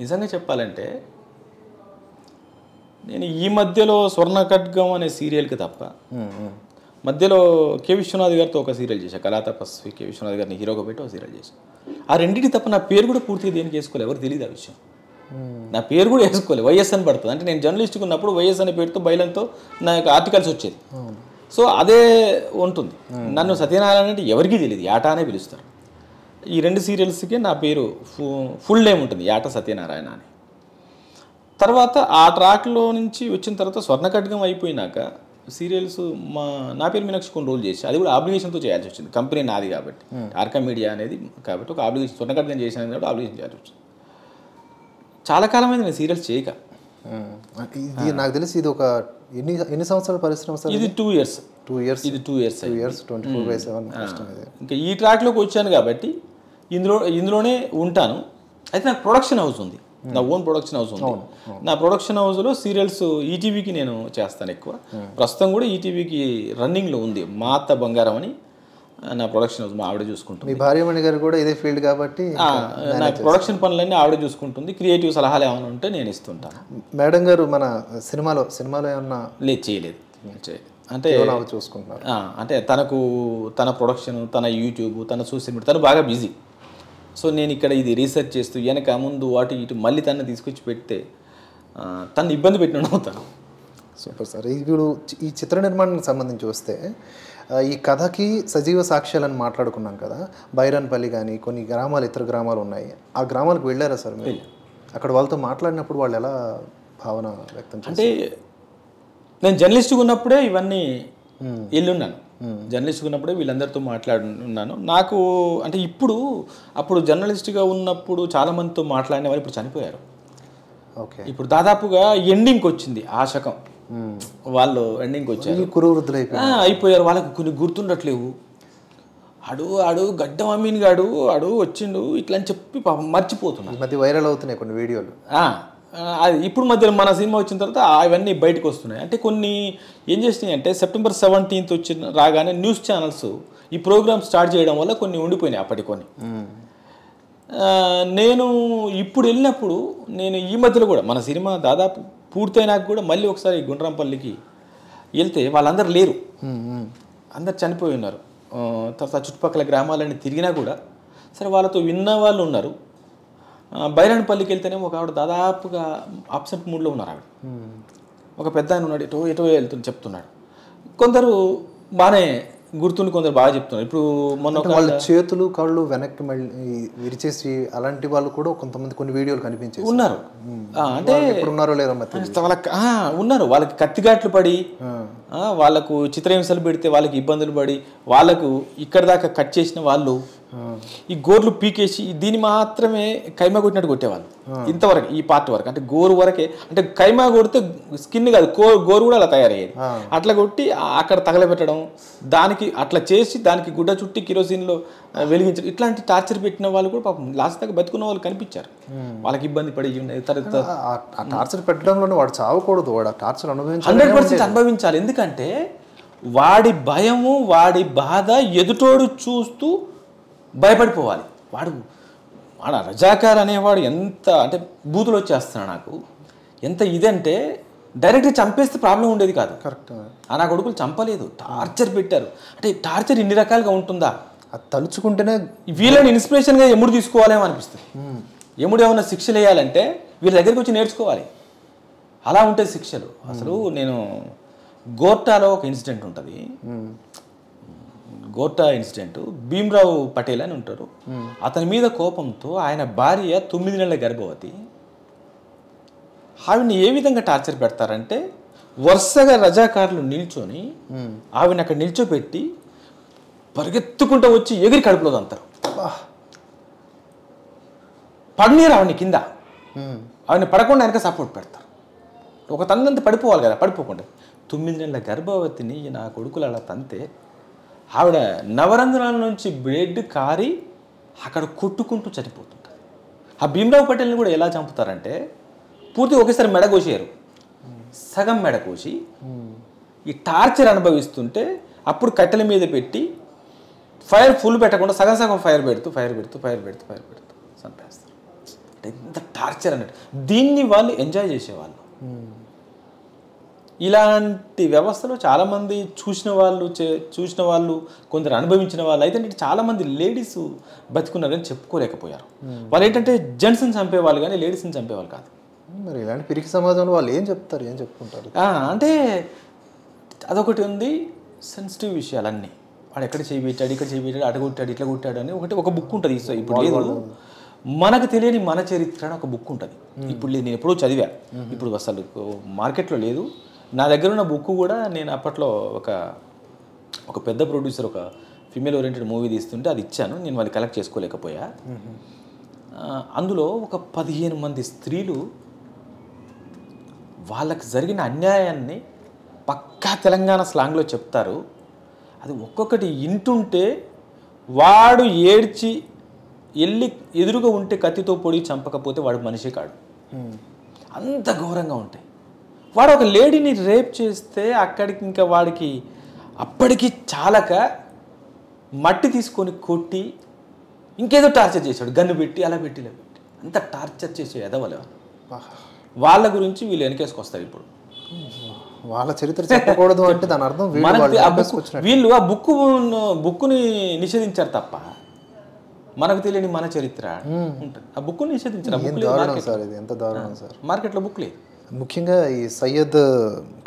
నిజంగా చెప్పాలంటే నేను ఈ మధ్యలో స్వర్ణ ఖడ్గం అనే సీరియల్కి తప్ప. మధ్యలో కే విశ్వనాథ్ గారితో ఒక సీరియల్ చేశా. కళా తపస్వి కే విశ్వనాథ్ గారిని హీరోగా పెట్టి ఒక సీరియల్ చేశాను ఆ రెండింటి తప్ప నా పేరు కూడా పూర్తిగా దేనికి వేసుకోలేదు ఎవరు తెలియదు ఆ విషయం. నా పేరు కూడా వేసుకోలేదు వైఎస్ అని పడుతుంది. అంటే నేను జర్నలిస్ట్గా ఉన్నప్పుడు వైఎస్ అనే పేరుతో బయలంతో నాకు ఆర్టికల్స్ వచ్చేది. సో అదే ఉంటుంది. నన్ను సత్యనారాయణ అంటే ఎవరికీ తెలియదు యాట అనే పిలుస్తారు. ఈ రెండు సీరియల్స్కి నా పేరు ఫు ఫుల్ నేమ్ ఉంటుంది యాట సత్యనారాయణ అని. తర్వాత ఆ ట్రాక్లో నుంచి వచ్చిన తర్వాత స్వర్ణకడ్గం అయిపోయినాక సీరియల్స్ మా నా పేరు మీనాక్షి కొన్ని రోజులు చేసి అది కూడా ఆబ్లిగేషన్తో చేయాల్సి వచ్చింది. కంపెనీ నాది కాబట్టి. ఆర్కా మీడియా అనేది కాబట్టి ఒక ఆబ్లిగేషన్ స్వర్ణకడ్గం చేసిన కాబట్టి ఆబ్లిగేషన్ చేయాల్సి వచ్చింది. చాలా కాలమైంది నేను సీరియల్స్ చేయక. ఇది నాకు తెలిసి ఇది ఒక ఎన్ని ఎన్ని సంవత్సరాల పరిశ్రమ సార్ ఇది టూ ఇయర్స్ టూ ఇయర్స్ ఇది two years two years twenty four by seven ఇంకా ఈ ట్రాక్లోకి వచ్చాను కాబట్టి ఇందులో ఇందులోనే ఉంటాను. అయితే నాకు ప్రొడక్షన్ హౌస్ ఉంది. నా ఓన్ ప్రొడక్షన్ హౌస్ ఉంది. నా ప్రొడక్షన్ హౌస్లో సీరియల్స్ ఈటీవీకి నేను చేస్తాను ఎక్కువ. ప్రస్తుతం కూడా ఈటీవీకి రన్నింగ్లో ఉంది. మా అత్త బంగారం అని నా ప్రొడక్షన్ హౌస్ మా ఆవిడ చూసుకుంటుంది. మీ భార్యమణి గారు కూడా ఇదే ఫీల్డ్ కాబట్టి నా ప్రొడక్షన్ పనులన్నీ ఆవిడ చూసుకుంటుంది. క్రియేటివ్ సలహాలు ఏమైనా ఉంటే నేను ఇస్తుంటాను. మేడం గారు మన సినిమాలో సినిమాలో ఏమన్నా లేదు చేయలేదు. చేయలేదు. అంటే చూసుకుంటున్నారు? అంటే తనకు తన ప్రొడక్షన్ తన యూట్యూబ్ తన సోషల్ మీడియా తను బాగా బిజీ సో నేను ఇక్కడ ఇది రీసెర్చ్ చేస్తూ వెనక ముందు అటు ఇటు మళ్ళీ తను తీసుకొచ్చి పెడితే తను ఇబ్బంది పెట్టిన అవుతాను సూపర్ సార్. ఇప్పుడు ఈ చిత్ర నిర్మాణానికి సంబంధించి వస్తే ఈ కథకి సజీవ సాక్ష్యాలని మాట్లాడుకున్నాం కదా. బైరన్పల్లి కానీ కొన్ని గ్రామాలు ఇతర గ్రామాలు ఉన్నాయి. ఆ గ్రామాలకు వెళ్ళారా సార్ మీరు? అక్కడ వాళ్ళతో మాట్లాడినప్పుడు వాళ్ళు ఎలా భావన వ్యక్తం చేస్తారు అంటే నేను జర్నలిస్ట్గా ఉన్నప్పుడే ఇవన్నీ వెళ్ళున్నాను. జర్నలిస్ట్గా ఉన్నప్పుడే వీళ్ళందరితో మాట్లాడున్నాను. నాకు అంటే ఇప్పుడు అప్పుడు జర్నలిస్ట్గా ఉన్నప్పుడు చాలా మందితో మాట్లాడిన వాళ్ళు ఇప్పుడు చనిపోయారు. ఓకే. ఇప్పుడు దాదాపుగా ఎండింగ్కి వచ్చింది ఆ శకం. వాళ్ళు ఎండింగ్కి వచ్చారు. ఈ కురు వృద్ధులైపోయి ఆ, అయిపోయారు. వాళ్ళకి కొన్ని గుర్తుండట్లేవు. అడు అడు గడ్డం అమీన్ గాడు అడు వచ్చిండు ఇట్లా అని చెప్పి పాపం మర్చిపోతున్నారు. ఈ మధ్య వైరల్ అవుతున్నాయి కొన్ని వీడియోలు. అది ఇప్పుడు మధ్యలో మన సినిమా వచ్చిన తర్వాత అవన్నీ బయటకు వస్తున్నాయి. అంటే కొన్ని ఏం చేసినాయి అంటే సెప్టెంబర్ సెవెంటీన్త్ వచ్చిన రాగానే న్యూస్ ఛానల్స్ ఈ ప్రోగ్రామ్ స్టార్ట్ చేయడం వల్ల కొన్ని ఉండిపోయినాయి అప్పటి కొన్ని. నేను ఇప్పుడు వెళ్ళినప్పుడు నేను ఈ మధ్యలో కూడా మన సినిమా దాదాపు పూర్తయినాక కూడా మళ్ళీ ఒకసారి గుండ్రంపల్లికి వెళ్తే వాళ్ళందరూ లేరు. అందరు చనిపోయి ఉన్నారు. తర్వాత చుట్టుపక్కల గ్రామాలన్నీ తిరిగినా కూడా సరే వాళ్ళతో విన్న వాళ్ళు ఉన్నారు. ఆ, బైరాణపల్లికి వెళ్తేనే ఒక ఆవిడ దాదాపుగా అప్సెట్ మూడ్లో ఉన్నారు ఆవిడ. ఒక పెద్ద ఆయన ఉన్నాడు ఎటో ఎటో వెళ్తుంది చెప్తున్నాడు. కొందరు బాగానే గుర్తుండి కొందరు బాగా చెప్తున్నారు. ఇప్పుడు మొన్న వాళ్ళ చేతులు కాళ్ళు వెనక్కి మళ్ళీ విరిచేసి అలాంటి వాళ్ళు కూడా కొంతమంది కొన్ని వీడియోలు కనిపించేసి ఉన్నారు. ఆ, అంటే ఉన్నారో లేదో. వాళ్ళకి ఉన్నారు. వాళ్ళకి కత్తిగాట్లు పడి ఆ, వాళ్ళకు చిత్రహింసలు పెడితే వాళ్ళకి ఇబ్బందులు పడి వాళ్ళకు ఇక్కడ దాకా కట్ చేసిన వాళ్ళు ఈ గోర్లు పీకేసి దీన్ని మాత్రమే కైమా కొట్టినట్టు కొట్టేవాళ్ళు. ఇంతవరకు ఈ పార్ట్ వరకు. అంటే గోరు వరకే అంటే కైమా కొడితే స్కిన్ కాదు గోరు కూడా అలా తయారయ్యేది. అట్లా కొట్టి అక్కడ తగలబెట్టడం దానికి అట్లా చేసి దానికి గుడ్డ చుట్టి కిరోసిన్లో వెలిగించడం ఇట్లాంటి టార్చర్ పెట్టిన వాళ్ళు కూడా పాపం లాస్ట్ దాకా బతుకున్న వాళ్ళు కనిపించారు. వాళ్ళకి ఇబ్బంది పడి టార్చర్ పెట్టడంలోనే వాడు చావకూడదు వాడు టార్చర్ అనుభవించాలి హండ్రెడ్ పర్సెంట్ అనుభవించాలి. ఎందుకంటే వాడి భయము వాడి బాధ ఎదుటోడు చూస్తూ భయపడిపోవాలి. వాడు వాడు రజాకార్ అనేవాడు ఎంత అంటే బూతులు వచ్చేస్తున్నాడు నాకు. ఎంత ఇదంటే డైరెక్ట్గా చంపేస్తే ప్రాబ్లం ఉండేది కాదు. కరెక్ట్. ఆ నా కొడుకులు చంపలేదు. టార్చర్ పెట్టారు. అంటే టార్చర్ ఇన్ని రకాలుగా ఉంటుందా? అది తలుచుకుంటేనే వీళ్ళని ఇన్స్పిరేషన్గా ఎముడు తీసుకోవాలేమో అనిపిస్తుంది. ఎముడు ఏమన్నా శిక్షలు వేయాలంటే వీళ్ళ దగ్గరికి వచ్చి నేర్చుకోవాలి. అలా ఉంటాయి శిక్షలు. అసలు నేను గోర్టాలో ఒక ఇన్సిడెంట్ ఉంటుంది. గోర్టా ఇన్సిడెంట్ భీమ్రావు పటేల్ అని ఉంటారు. అతని మీద కోపంతో ఆయన భార్య తొమ్మిది నెలల గర్భవతి. ఆవిడని ఏ విధంగా టార్చర్ పెడతారంటే వరుసగా రజాకారులు నిల్చొని ఆవిడని అక్కడ నిల్చోపెట్టి పరిగెత్తుకుంటూ వచ్చి ఎగిరి కడుపులో అంటారు పడనీరు ఆవిడని కింద. ఆవిడని పడకుండా వెనక సపోర్ట్ పెడతారు. ఒక తన్నంత పడిపోవాలి కదా పడిపోకుండా. తొమ్మిది నెలల గర్భవతిని నా కొడుకులు అలా తంతే ఆవిడ నవరంధ్రాల నుంచి బ్లడ్ కారి అక్కడ కొట్టుకుంటూ చనిపోతుంటుంది. ఆ భీమరావు పటేల్ని కూడా ఎలా చంపుతారంటే పూర్తి ఒకేసారి మెడ కోసారు సగం మెడ కోసి ఈ టార్చర్ అనుభవిస్తుంటే అప్పుడు కట్టెల మీద పెట్టి ఫైర్ ఫుల్ పెట్టకుండా సగం సగం ఫైర్ పెడుతూ ఫైర్ పెడుతూ ఫైర్ పెడుతూ ఫైర్ పెడుతూ చంపేస్తారు. అంటే ఎంత టార్చర్ అన్నట్టు. దీన్ని వాళ్ళు ఎంజాయ్ చేసేవాళ్ళు. ఇలాంటి వ్యవస్థలో చాలామంది చూసిన వాళ్ళు చే- చూసిన వాళ్ళు కొందరు అనుభవించిన వాళ్ళు అయితే ఏంటంటే చాలామంది లేడీస్ బతుకున్నారని చెప్పుకోలేకపోయారు. వాళ్ళు ఏంటంటే జెంట్స్ని చంపేవాళ్ళు కానీ లేడీస్ని చంపేవాళ్ళు కాదు. మరి ఇలాంటి పిరికి సమాజంలో వాళ్ళు ఏం చెప్తారు ఏం చెప్పుకుంటారు? అంటే అదొకటి ఉంది సెన్సిటివ్ విషయాలన్నీ. వాడు ఎక్కడ చేయి పెట్టాడు ఇక్కడ చేయి పెట్టాడు అటు కొట్టాడు ఇట్లా కొట్టాడు అని ఒకటి ఒక బుక్ ఉంటుంది సో ఇప్పుడు లేదు. మనకు తెలియని మన చరిత్ర అని ఒక బుక్ ఉంటుంది. ఇప్పుడు లేదు నేను ఎప్పుడూ చదివా. ఇప్పుడు అసలు మార్కెట్లో లేదు. నా దగ్గర ఉన్న బుక్ కూడా నేను అప్పట్లో ఒక ఒక పెద్ద ప్రొడ్యూసర్ ఒక ఫిమేల్ ఓరియంటెడ్ మూవీ తీస్తుంటే అది ఇచ్చాను. నేను వాళ్ళు కలెక్ట్ చేసుకోలేకపోయా. అందులో ఒక పదిహేను మంది స్త్రీలు వాళ్ళకి జరిగిన అన్యాయాన్ని పక్కా తెలంగాణ స్లాంగ్లో చెప్తారు. అది ఒక్కొక్కటి ఇంటుంటే వాడు ఏడ్చి వెళ్ళి ఎదురుగా ఉంటే కత్తితో పొడి చంపకపోతే వాడు మనిషి కాడు. అంత ఘోరంగా ఉంటాయి. వాడు ఒక లేడీని రేప్ చేస్తే అక్కడికి ఇంకా వాడికి అప్పటికి చాలక మట్టి తీసుకొని కొట్టి ఇంకేదో టార్చర్ చేశాడు. గన్ను పెట్టి అలా పెట్టి ఇలా పెట్టి. అంత టార్చర్ చేసే ఎదవలే వాళ్ళ గురించి వీళ్ళు వెనకేసుకొస్తారు ఇప్పుడు. వాళ్ళ చరిత్ర చెప్పకూడదు అంటే దాని అర్థం వీళ్ళు ఆ బుక్ బుక్ని నిషేధించారు తప్ప మనకు తెలియని మన చరిత్ర ఉంటుంది. ఆ బుక్ నిషేధించారు. ఎంత దారుణం సార్? మార్కెట్లో బుక్ లేదు. ముఖ్యంగా ఈ సయ్యద్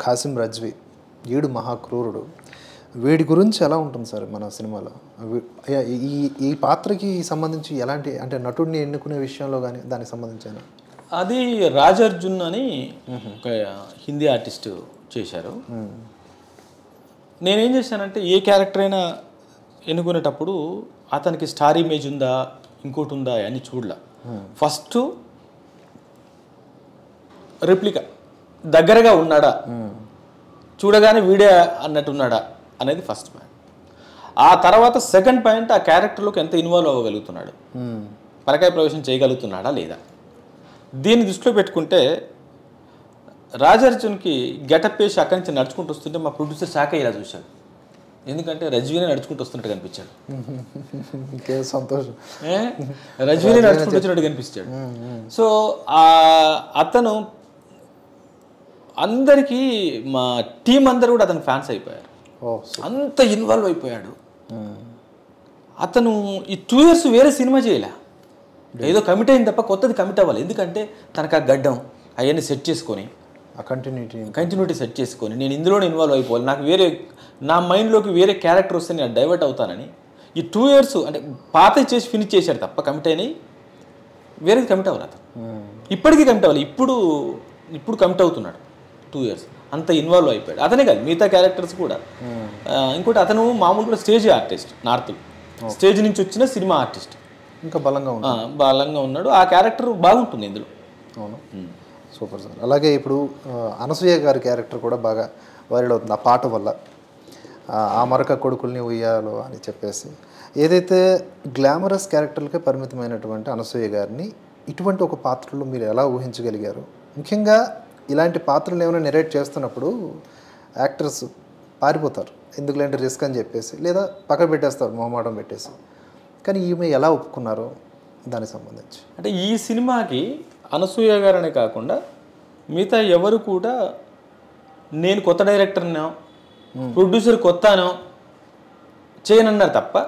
ఖాసిం రజ్వీ ఈడు మహాక్రూరుడు. వీడి గురించి ఎలా ఉంటుంది సార్ మన సినిమాలో? ఈ ఈ పాత్రకి సంబంధించి ఎలాంటి అంటే నటుడిని ఎన్నుకునే విషయంలో కానీ దానికి సంబంధించిన? అది రాజర్జున్ అని ఒక హిందీ ఆర్టిస్ట్ చేశారు. నేనేం చేశానంటే ఏ క్యారెక్టర్ అయినా ఎన్నుకునేటప్పుడు అతనికి స్టార్ ఇమేజ్ ఉందా ఇంకోటి ఉందా అని చూడలా. First replica. దగ్గరగా ఉన్నాడా? చూడగానే వీడే అన్నట్టున్నాడా? అనేది ఫస్ట్ పాయింట్. ఆ తర్వాత సెకండ్ పాయింట్ ఆ క్యారెక్టర్లోకి ఎంత ఇన్వాల్వ్ అవ్వగలుగుతున్నాడు? పరకాయ ప్రవేశం చేయగలుగుతున్నాడా లేదా? దీన్ని దృష్టిలో పెట్టుకుంటే రాజార్జున్కి గెటప్ వేసి అక్కడి నుంచి నడుచుకుంటూ వస్తుంటే మా ప్రొడ్యూసర్ శాఖ ఇలా చూశాడు. ఎందుకంటే రజ్వీనే నడుచుకుంటూ వస్తున్నట్టు కనిపించాడు. సంతోషం? రజ్వీని నడుచుకుంటూ వచ్చినట్టు కనిపించాడు సో ఆ అతను అందరికీ మా టీం అందరూ కూడా అతను ఫ్యాన్స్ అయిపోయారు. అంత ఇన్వాల్వ్ అయిపోయాడు. అతను ఈ టూ ఇయర్స్ వేరే సినిమా చేయలే. ఏదో కమిట్ అయింది తప్ప కొత్తది కమిట్ అవ్వాలి. ఎందుకంటే తనకు ఆ గడ్డం అవన్నీ సెట్ చేసుకొని ఆ కంటిన్యూటీ కంటిన్యూటీ సెట్ చేసుకొని నేను ఇందులోనే ఇన్వాల్వ్ అయిపోవాలి. నాకు వేరే నా మైండ్లోకి వేరే క్యారెక్టర్ వస్తే నేను డైవర్ట్ అవుతానని ఈ టూ ఇయర్స్ అంటే పాత చేసి ఫినిష్ చేశాడు తప్ప కమిట్ అయినాయి. వేరేది కమిట్ అవ్వాలి అతను. ఇప్పటికీ కమిట్ అవ్వాలి. ఇప్పుడు ఇప్పుడు కమిట్ అవుతున్నాడు. Two years. అంత ఇన్వాల్వ్ అయిపోయాడు. అతనే కాదు మిగతా క్యారెక్టర్స్ కూడా. ఆ, ఇంకోటి అతను మామూలుగా స్టేజ్ ఆర్టిస్ట్ నార్త్. స్టేజ్ నుంచి వచ్చిన సినిమా ఆర్టిస్ట్. ఇంకా బలంగా బలంగా ఉన్నాడు. ఆ క్యారెక్టర్ బాగుంటుంది ఇందులో. అవును. Super sir. అలాగే ఇప్పుడు అనసూయ గారి క్యారెక్టర్ కూడా బాగా వైరల్ అవుతుంది ఆ పాట వల్ల. ఆ, ఆ మరక కొడుకుల్ని ఉయ్యాలో అని చెప్పేసి. ఏదైతే గ్లామరస్ క్యారెక్టర్లకే పరిమితమైనటువంటి అనసూయ గారిని ఇటువంటి ఒక పాత్రలో మీరు ఎలా ఊహించగలిగారు? ముఖ్యంగా ఇలాంటి పాత్రలు ఏమైనా నెరేట్ చేస్తున్నప్పుడు యాక్టర్స్ పారిపోతారు. ఎందుకులేంటి రిస్క్ అని చెప్పేసి. లేదా పక్కన పెట్టేస్తారు మొహమాటం పెట్టేసి. కానీ ఈమె ఎలా ఒప్పుకున్నారో దానికి సంబంధించి. అంటే ఈ సినిమాకి అనసూయ గారనే కాకుండా మిగతా ఎవరు కూడా నేను కొత్త డైరెక్టర్నో ప్రొడ్యూసర్ కొత్తనో చేయనన్నారు తప్ప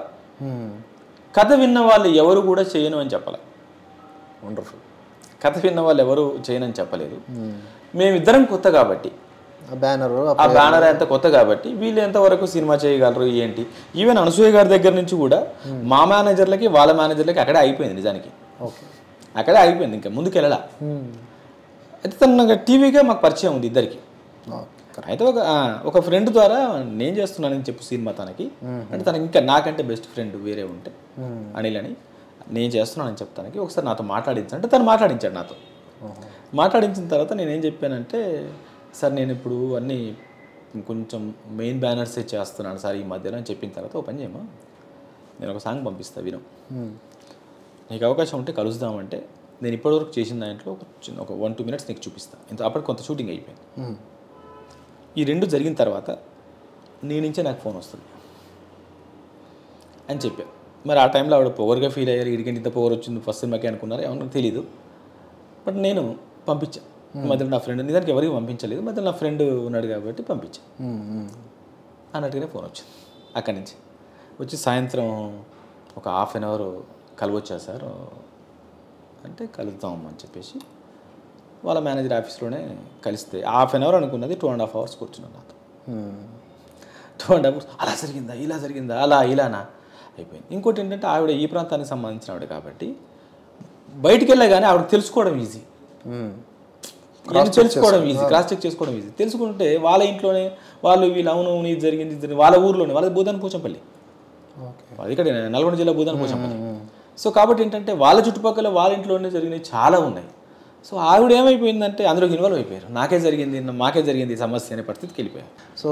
కథ విన్న వాళ్ళు ఎవరు కూడా చేయను అని చెప్పలే. వండర్ఫుల్ కథ విన్న వాళ్ళు ఎవరు చేయనని చెప్పలేదు. మేమిద్దరం కొత్త కాబట్టి. ఆ బ్యానర్ ఆ బ్యానర్ అంత కొత్త కాబట్టి వీళ్ళు ఎంతవరకు సినిమా చేయగలరు ఏంటి? ఈవెన్ అనసూయ గారి దగ్గర నుంచి కూడా మా మేనేజర్లకి వాళ్ళ మేనేజర్లకి అక్కడే అయిపోయింది నిజానికి. ఓకే. అక్కడే అయిపోయింది ఇంకా ముందుకు వెళ్ళాల అయితే తను టీవీగా మాకు పరిచయం ఉంది ఇద్దరికి. అయితే ఒక ఒక ఫ్రెండ్ ద్వారా నేను చేస్తున్నానని చెప్పు సినిమా తనకి. అంటే తనకి ఇంకా నాకంటే బెస్ట్ ఫ్రెండ్ వేరే ఉంటే అనిల్ అని. నేను చేస్తున్నానని చెప్తానికి ఒకసారి నాతో మాట్లాడించు అంటే తను మాట్లాడించాడు నాతో. మాట్లాడించిన తర్వాత నేనేం చెప్పానంటే సార్ నేను ఇప్పుడు అన్నీ కొంచెం మెయిన్ బ్యానర్సే చేస్తున్నాను సార్ ఈ మధ్యలో అని చెప్పిన తర్వాత ఓ పని చేయమా నేను ఒక సాంగ్ పంపిస్తా విను. నీకు అవకాశం ఉంటే కలుద్దామంటే నేను ఇప్పటివరకు చేసిన దాంట్లో ఒక చిన్న ఒక వన్ టూ మినిట్స్ నీకు చూపిస్తాను ఇంత అప్పటికి కొంత షూటింగ్ అయిపోయింది. ఈ రెండు జరిగిన తర్వాత నీ నుంచే నాకు ఫోన్ వస్తుంది అని చెప్పా. మరి ఆ టైంలో ఆవిడ పొగరుగా ఫీల్ అయ్యారు ఇడికి ఇంత పొగరు వచ్చింది ఫస్ట్ సినిమాకి అనుకున్నారు ఏమన్నా తెలీదు. బట్ నేను పంపించా. మధ్యలో నా ఫ్రెండ్ నిజానికి ఎవరికి పంపించలేదు మధ్యలో నా ఫ్రెండ్ ఉన్నాడు కాబట్టి పంపించా. అన్నట్టుగానే ఫోన్ వచ్చింది అక్కడి నుంచి. వచ్చి సాయంత్రం ఒక హాఫ్ అన్ అవర్ కలవచ్చా సార్? అంటే కలుద్దాం అని చెప్పేసి వాళ్ళ మేనేజర్ ఆఫీస్లోనే కలిస్తే హాఫ్ అన్ అవర్ అనుకున్నది టూ అండ్ హాఫ్ అవర్స్ కూర్చున్నాను నాతో. టూ అండ్ హాఫ్ అవర్స్ అలా జరిగిందా ఇలా జరిగిందా అలా ఇలానా? అయిపోయింది. ఇంకోటి ఏంటంటే ఆవిడ ఈ ప్రాంతానికి సంబంధించిన ఆవిడ కాబట్టి బయటికి వెళ్ళగానే ఆవిడ తెలుసుకోవడం ఈజీ తెలుసుకోవడం ఈజీ క్రాస్ చెక్ చేసుకోవడం ఈజీ తెలుసుకుంటే వాళ్ళ ఇంట్లోనే వాళ్ళు వీళ్ళు అవును ఇది జరిగింది ఇది వాళ్ళ ఊర్లోనే వాళ్ళ భూదాన్ పోచంపల్లి. ఇక్కడ నల్గొండ జిల్లా భూదాన్ పోచంపల్లి. సో కాబట్టి ఏంటంటే వాళ్ళ చుట్టుపక్కల వాళ్ళ ఇంట్లోనే జరిగినవి చాలా ఉన్నాయి. సో ఆవిడ ఏమైపోయిందంటే అందులోకి ఇన్వాల్వ్ అయిపోయారు. నాకే జరిగింది మాకే జరిగింది ఈ సమస్య అనే పరిస్థితికి వెళ్ళిపోయారు. సో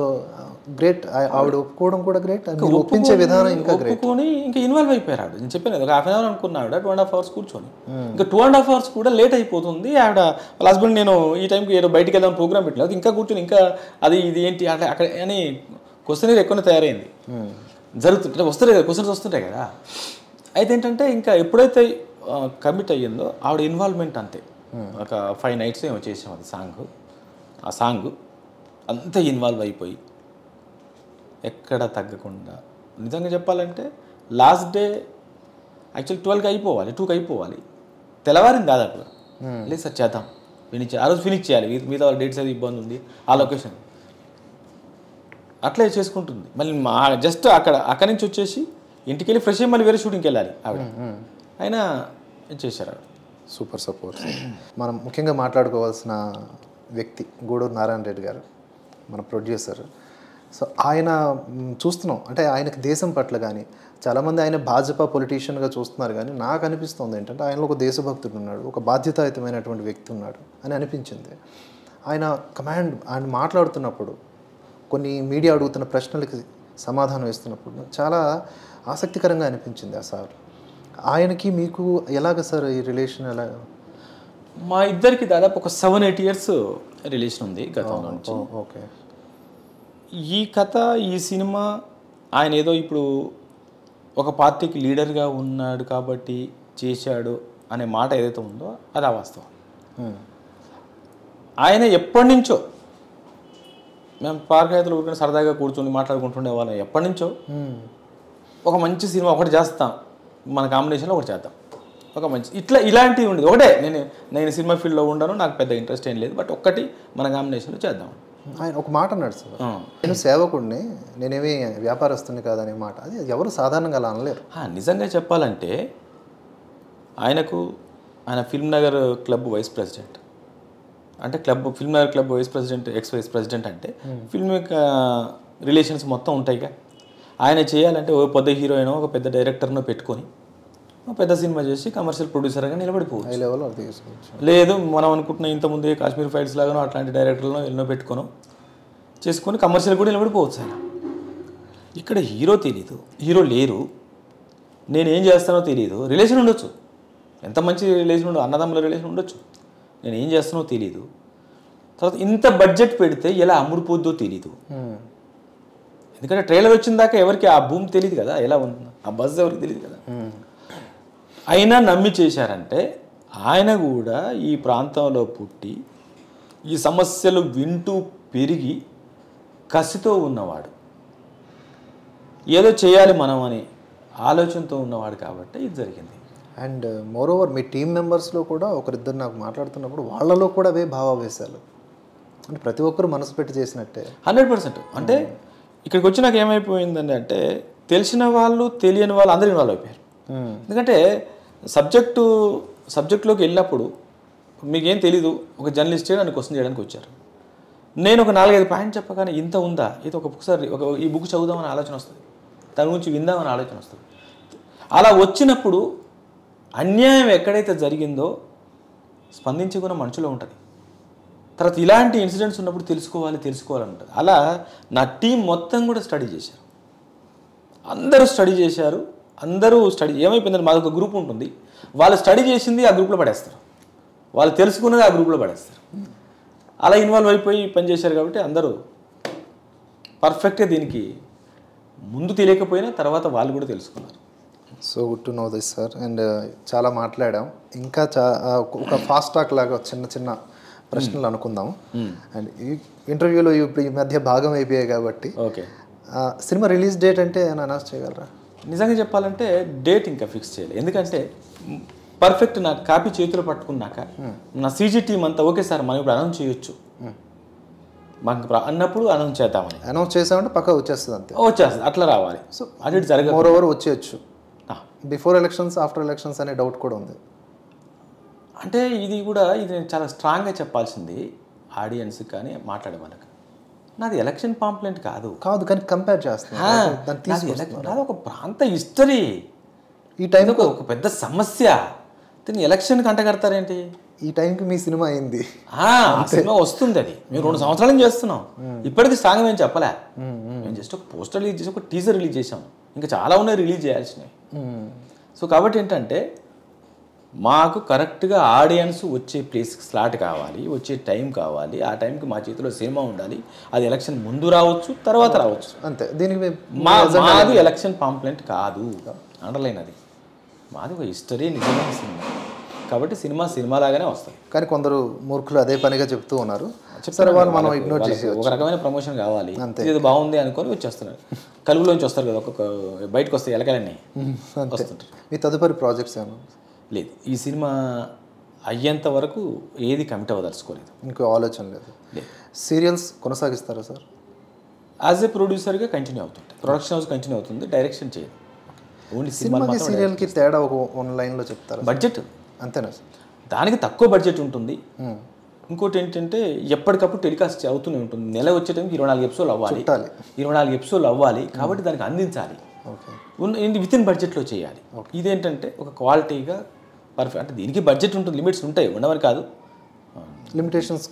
గ్రేట్ ఆవిడ ఒప్పుకోవడం కూడా గ్రేట్ ఒప్పించే విధానం ఇంకా ఒప్పుకొని ఇంకా ఇన్వాల్వ్ అయిపోయారు ఆవిడ. నేను చెప్పాను ఒక హాఫ్ అన్ అవర్ అనుకున్నా ఆవిడ టూ అండ్ హాఫ్ అవర్స్ కూర్చొని. ఇంకా టూ అండ్ హాఫ్ అవర్స్ కూడా లేట్ అయిపోతుంది. ఆవిడ వాళ్ళ హస్బెండ్ నేను ఈ టైంకి ఏదో బయటికి వెళ్దాం ప్రోగ్రామ్ పెట్టలేదు. ఇంకా కూర్చొని ఇంకా అది ఇది ఏంటి అట్లా అక్కడ అని క్వశ్చన్ ఎక్కువనే తయారైంది. జరుగుతుంటే వస్తుంటాయి కదా క్వశ్చన్స్ వస్తుంటాయి కదా. అయితే ఏంటంటే ఇంకా ఎప్పుడైతే కమిట్ అయ్యిందో ఆవిడ ఇన్వాల్వ్మెంట్ అంతే. ఒక ఫైవ్ నైట్స్ ఏమో చేసాం అది సాంగ్ ఆ సాంగ్ అంత ఇన్వాల్వ్ అయిపోయి ఎక్కడ తగ్గకుండా. నిజంగా చెప్పాలంటే లాస్ట్ డే యాక్చువల్ ట్వెల్వ్కి అయిపోవాలి టూకి అయిపోవాలి. తెల్లవారింది దాదాపుగా లేదు సార్ చేద్దాం. ఫినిష్ ఆ రోజు ఫినిష్ చేయాలి. మిగతా వాళ్ళ డేట్స్ అది ఇబ్బంది ఉంది. ఆ లొకేషన్ అట్లే చేసుకుంటుంది. మళ్ళీ మా జస్ట్ అక్కడ అక్కడి నుంచి వచ్చేసి ఇంటికి వెళ్ళి ఫ్రెష్ అయ్యి మళ్ళీ వేరే షూటింగ్కి వెళ్ళాలి ఆవిడ. అయినా చేశారు ఆవిడ. Super support. మనం ముఖ్యంగా మాట్లాడుకోవాల్సిన వ్యక్తి గూడూరు నారాయణ రెడ్డి గారు మన ప్రొడ్యూసర్. సో ఆయన చూస్తున్నాం. అంటే ఆయనకు దేశం పట్ల కానీ చాలామంది ఆయన భాజపా పొలిటీషియన్గా చూస్తున్నారు కానీ నాకు అనిపిస్తుంది ఏంటంటే ఆయనలో ఒక దేశభక్తుడు ఉన్నాడు ఒక బాధ్యతాయుతమైనటువంటి వ్యక్తి ఉన్నాడు అని అనిపించింది. ఆయన కమాండ్ ఆయన మాట్లాడుతున్నప్పుడు కొన్ని మీడియా అడుగుతున్న ప్రశ్నలకి సమాధానం ఇస్తున్నప్పుడు చాలా ఆసక్తికరంగా అనిపించింది ఆ సార్. ఆయనకి మీకు ఎలాగ సార్ ఈ రిలేషన్ ఎలా? మా ఇద్దరికి దాదాపు ఒక సెవెన్ ఎయిట్ ఇయర్స్ రిలేషన్ ఉంది గతంలో నుంచి. ఓకే. ఈ కథ ఈ సినిమా ఆయన ఏదో ఇప్పుడు ఒక పార్టీకి లీడర్గా ఉన్నాడు కాబట్టి చేశాడు అనే మాట ఏదైతే ఉందో అది అవాస్తవం ఆయన ఎప్పటి నుంచో మేము పార్క్ రైతులు ఊరికనే సరదాగా కూర్చొని మాట్లాడుకుంటుండే వాళ్ళం ఎప్పటి నుంచో ఒక మంచి సినిమా ఒకటి చేస్తాం. మన కాంబినేషన్లో ఒకటి చేద్దాం. ఒక మంచి ఇట్లా ఇలాంటివి ఉండేది. ఒకటే నేను నేను సినిమా ఫీల్డ్లో ఉండను నాకు పెద్ద ఇంట్రెస్ట్ ఏం లేదు బట్ ఒక్కటి మన కాంబినేషన్లో చేద్దాం. ఆయన ఒక మాట అన్నాడు సార్. నేను సేవకుడిని నేనేమి వ్యాపారస్తుని కాదనే మాట. అది ఎవరు సాధారణంగా అలా అనలేరు. నిజంగా చెప్పాలంటే ఆయనకు ఆయన Film Nagar club vice president. అంటే club Film Nagar club vice president ex vice president అంటే ఫిల్మ్ రిలేషన్స్ మొత్తం ఉంటాయిగా. ఆయన చేయాలంటే ఓ పెద్ద హీరోయిన్ ఒక పెద్ద డైరెక్టర్ను పెట్టుకొని పెద్ద సినిమా చేసి కమర్షియల్ ప్రొడ్యూసర్గా నిలబడిపోవచ్చు. లేదు మనం అనుకుంటున్న ఇంతకుముందే కాశ్మీర్ ఫైల్స్ లాగానో అట్లాంటి డైరెక్టర్లను ఎన్నో పెట్టుకోను చేసుకొని కమర్షియల్ కూడా నిలబడిపోవచ్చు ఆయన. ఇక్కడ హీరో తెలీదు హీరో లేరు. నేను ఏం చేస్తానో తెలియదు రిలేషన్ ఉండొచ్చు. ఎంత మంచి రిలేషన్ ఉండదు అన్నదమ్ముల రిలేషన్ ఉండొచ్చు. నేను ఏం చేస్తానో తెలియదు తర్వాత ఇంత బడ్జెట్ పెడితే ఎలా అమ్ముడుపోద్దో తెలీదు. ఎందుకంటే ట్రైలర్ వచ్చిన దాకా ఎవరికి ఆ భూమి తెలియదు కదా ఎలా ఉంది ఆ బస్ ఎవరికి తెలియదు కదా. అయినా నమ్మి చేశారంటే ఆయన కూడా ఈ ప్రాంతంలో పుట్టి ఈ సమస్యలు వింటూ పెరిగి కసితో ఉన్నవాడు. ఏదో చేయాలి మనం అని ఆలోచనతో ఉన్నవాడు కాబట్టి ఇది జరిగింది. And more over me team మెంబర్స్లో కూడా ఒకరిద్దరు నాకు మాట్లాడుతున్నప్పుడు వాళ్ళలో కూడా అవే భావావేశాలు. అంటే ప్రతి ఒక్కరు మనసు పెట్టి చేసినట్టే. Hundred percent. అంటే ఇక్కడికి వచ్చినాక ఏమైపోయిందండి అంటే తెలిసిన వాళ్ళు తెలియని వాళ్ళు అందరూ ఇన్వాల్వ్ అయిపోయారు. ఎందుకంటే సబ్జెక్టు సబ్జెక్టులోకి వెళ్ళినప్పుడు మీకేం తెలీదు ఒక జర్నలిస్టే నన్ను క్వశ్చన్ చేయడానికి వచ్చారు. నేను ఒక నాలుగైదు పాయింట్ చెప్పగానే ఇంత ఉందా? ఇది ఒక బుక్ సార్ ఒక ఈ బుక్ చదువుదామని ఆలోచన వస్తుంది. దాని గురించి విందామని ఆలోచన వస్తుంది. అలా వచ్చినప్పుడు అన్యాయం ఎక్కడైతే జరిగిందో స్పందించుకున్న మనుషులో ఉంటుంది. తర్వాత ఇలాంటి ఇన్సిడెంట్స్ ఉన్నప్పుడు తెలుసుకోవాలి తెలుసుకోవాలంటారు అలా నా టీం మొత్తం కూడా స్టడీ చేశారు. అందరూ స్టడీ చేశారు. అందరూ స్టడీ ఏమైపోయిందంటే మాది ఒక గ్రూప్ ఉంటుంది. వాళ్ళు స్టడీ చేసింది ఆ గ్రూప్లో పడేస్తారు. వాళ్ళు తెలుసుకున్నది ఆ గ్రూప్లో పడేస్తారు. అలా ఇన్వాల్వ్ అయిపోయి పనిచేశారు కాబట్టి అందరూ పర్ఫెక్ట్గా దీనికి ముందు తెలియకపోయినా తర్వాత వాళ్ళు కూడా తెలుసుకున్నారు. So good to know this sir and చాలా మాట్లాడాం. ఇంకా చా ఒక ఫాస్ట్ టాక్ లాగా చిన్న చిన్న ప్రశ్నలు అనుకుందాం. అండ్ ఈ ఇంటర్వ్యూలో ఇప్పుడు ఈ మధ్య భాగం అయిపోయాయి కాబట్టి. ఓకే. సినిమా రిలీజ్ డేట్ అంటే ఏమైనా అనౌన్స్ చేయగలరా? నిజంగా చెప్పాలంటే డేట్ ఇంకా ఫిక్స్ చేయలేదు. ఎందుకంటే పర్ఫెక్ట్ నా కాపీ చేతిలో పట్టుకున్నాక నా సీజీ టీం అంతా ఓకే సార్ మనం ఇప్పుడు అనౌన్స్ చేయొచ్చు. మాకు అన్నప్పుడు అనౌన్స్ చేద్దామని. అనౌన్స్ చేసామంటే పక్క వచ్చేస్తుంది అంతే. వచ్చేస్తుంది. అట్లా రావాలి. సో ఇటు జరగదు. మోర్ ఓవర్ వచ్చేయచ్చు. బిఫోర్ ఎలక్షన్స్ ఆఫ్టర్ ఎలక్షన్స్ అనే డౌట్ కూడా ఉంది. అంటే ఇది కూడా ఇది నేను చాలా స్ట్రాంగ్గా చెప్పాల్సింది ఆడియన్స్ కానీ మాట్లాడే వాళ్ళకి. నాది ఎలక్షన్ పాంప్లెంట్ కాదు. కాదు కానీ కంపేర్ దాన్ని నాది ఎలక్షన్ ఒక ప్రాంత హిస్టరీ ఈ టైం ఒక పెద్ద సమస్య. దీన్ని ఎలక్షన్కి అంటగడతారేంటి? ఈ టైంకి మీ సినిమా అయింది. సినిమా వస్తుంది అది. మేము రెండు సంవత్సరాల నుంచి చేస్తున్నాం? ఇప్పటికి స్ట్రాంగ్ మేము చెప్పలే. మేము జస్ట్ ఒక పోస్టర్ రిలీజ్ చేసి ఒక టీజర్ రిలీజ్ చేసాం ఇంకా చాలా ఉన్నాయి రిలీజ్ చేయాల్సినవి. సో కాబట్టి ఏంటంటే మాకు కరెక్ట్గా ఆడియన్స్ వచ్చే ప్లేస్కి స్లాట్ కావాలి వచ్చే టైం కావాలి. ఆ టైంకి మా చేతిలో సినిమా ఉండాలి. అది ఎలక్షన్ ముందు రావచ్చు తర్వాత రావచ్చు. అంతే. దీనికి మాది ఎలక్షన్ పాంప్లెంట్ కాదు. అండర్లైన్ అది మాది ఒక హిస్టరీ నిజమైన సినిమా. కాబట్టి సినిమా సినిమా లాగానే వస్తుంది కానీ కొందరు మూర్ఖులు అదే పనిగా చెప్తూ ఉన్నారు. సరే వాళ్ళు మనం ఇగ్నోర్ చేసి ఒక రకమైన ప్రమోషన్ కావాలి. ఇది బాగుంది అనుకొని వచ్చేస్తున్నారు. కలుగులోంచి వస్తారు కదా ఒక్కొక్క బయటకు వస్తాయి ఎలకలన్నీ వస్తుంటారు మీ తదుపరి ప్రాజెక్ట్స్ ఏమన్నా? లేదు. ఈ సినిమా అయ్యేంత వరకు ఏది కమిట్ అవ్వదలుచుకోలేదు. ఇంకో ఆలోచన లేదు. సీరియల్స్ కొనసాగిస్తారా సార్? యాజ్ ఏ ప్రొడ్యూసర్గా కంటిన్యూ అవుతుంది ప్రొడక్షన్ హౌస్ కంటిన్యూ అవుతుంది. డైరెక్షన్ చేయదు. ఓన్లీ సినిమాకి సీరియల్కి తేడా ఒక వన్ లైన్లో చెప్తారా బడ్జెట్. అంతేనా సార్? దానికి తక్కువ బడ్జెట్ ఉంటుంది. ఇంకోటి ఏంటంటే ఎప్పటికప్పుడు టెలికాస్ట్ అవుతూనే ఉంటుంది. నెల వచ్చే టైంకి ఇరవై నాలుగు ఎపిసోడ్లు అవ్వాలి. ఇరవై నాలుగు ఎపిసోడ్లు అవ్వాలి. కాబట్టి దానికి అందించాలి. ఓకే. విత్ ఇన్ బడ్జెట్లో చేయాలి. ఇదేంటంటే ఒక క్వాలిటీగా పర్ఫెక్ట్ అంటే దీనికి బడ్జెట్ ఉంటుంది లిమిట్స్ ఉంటాయి ఉండవని కాదు. లిమిటేషన్స్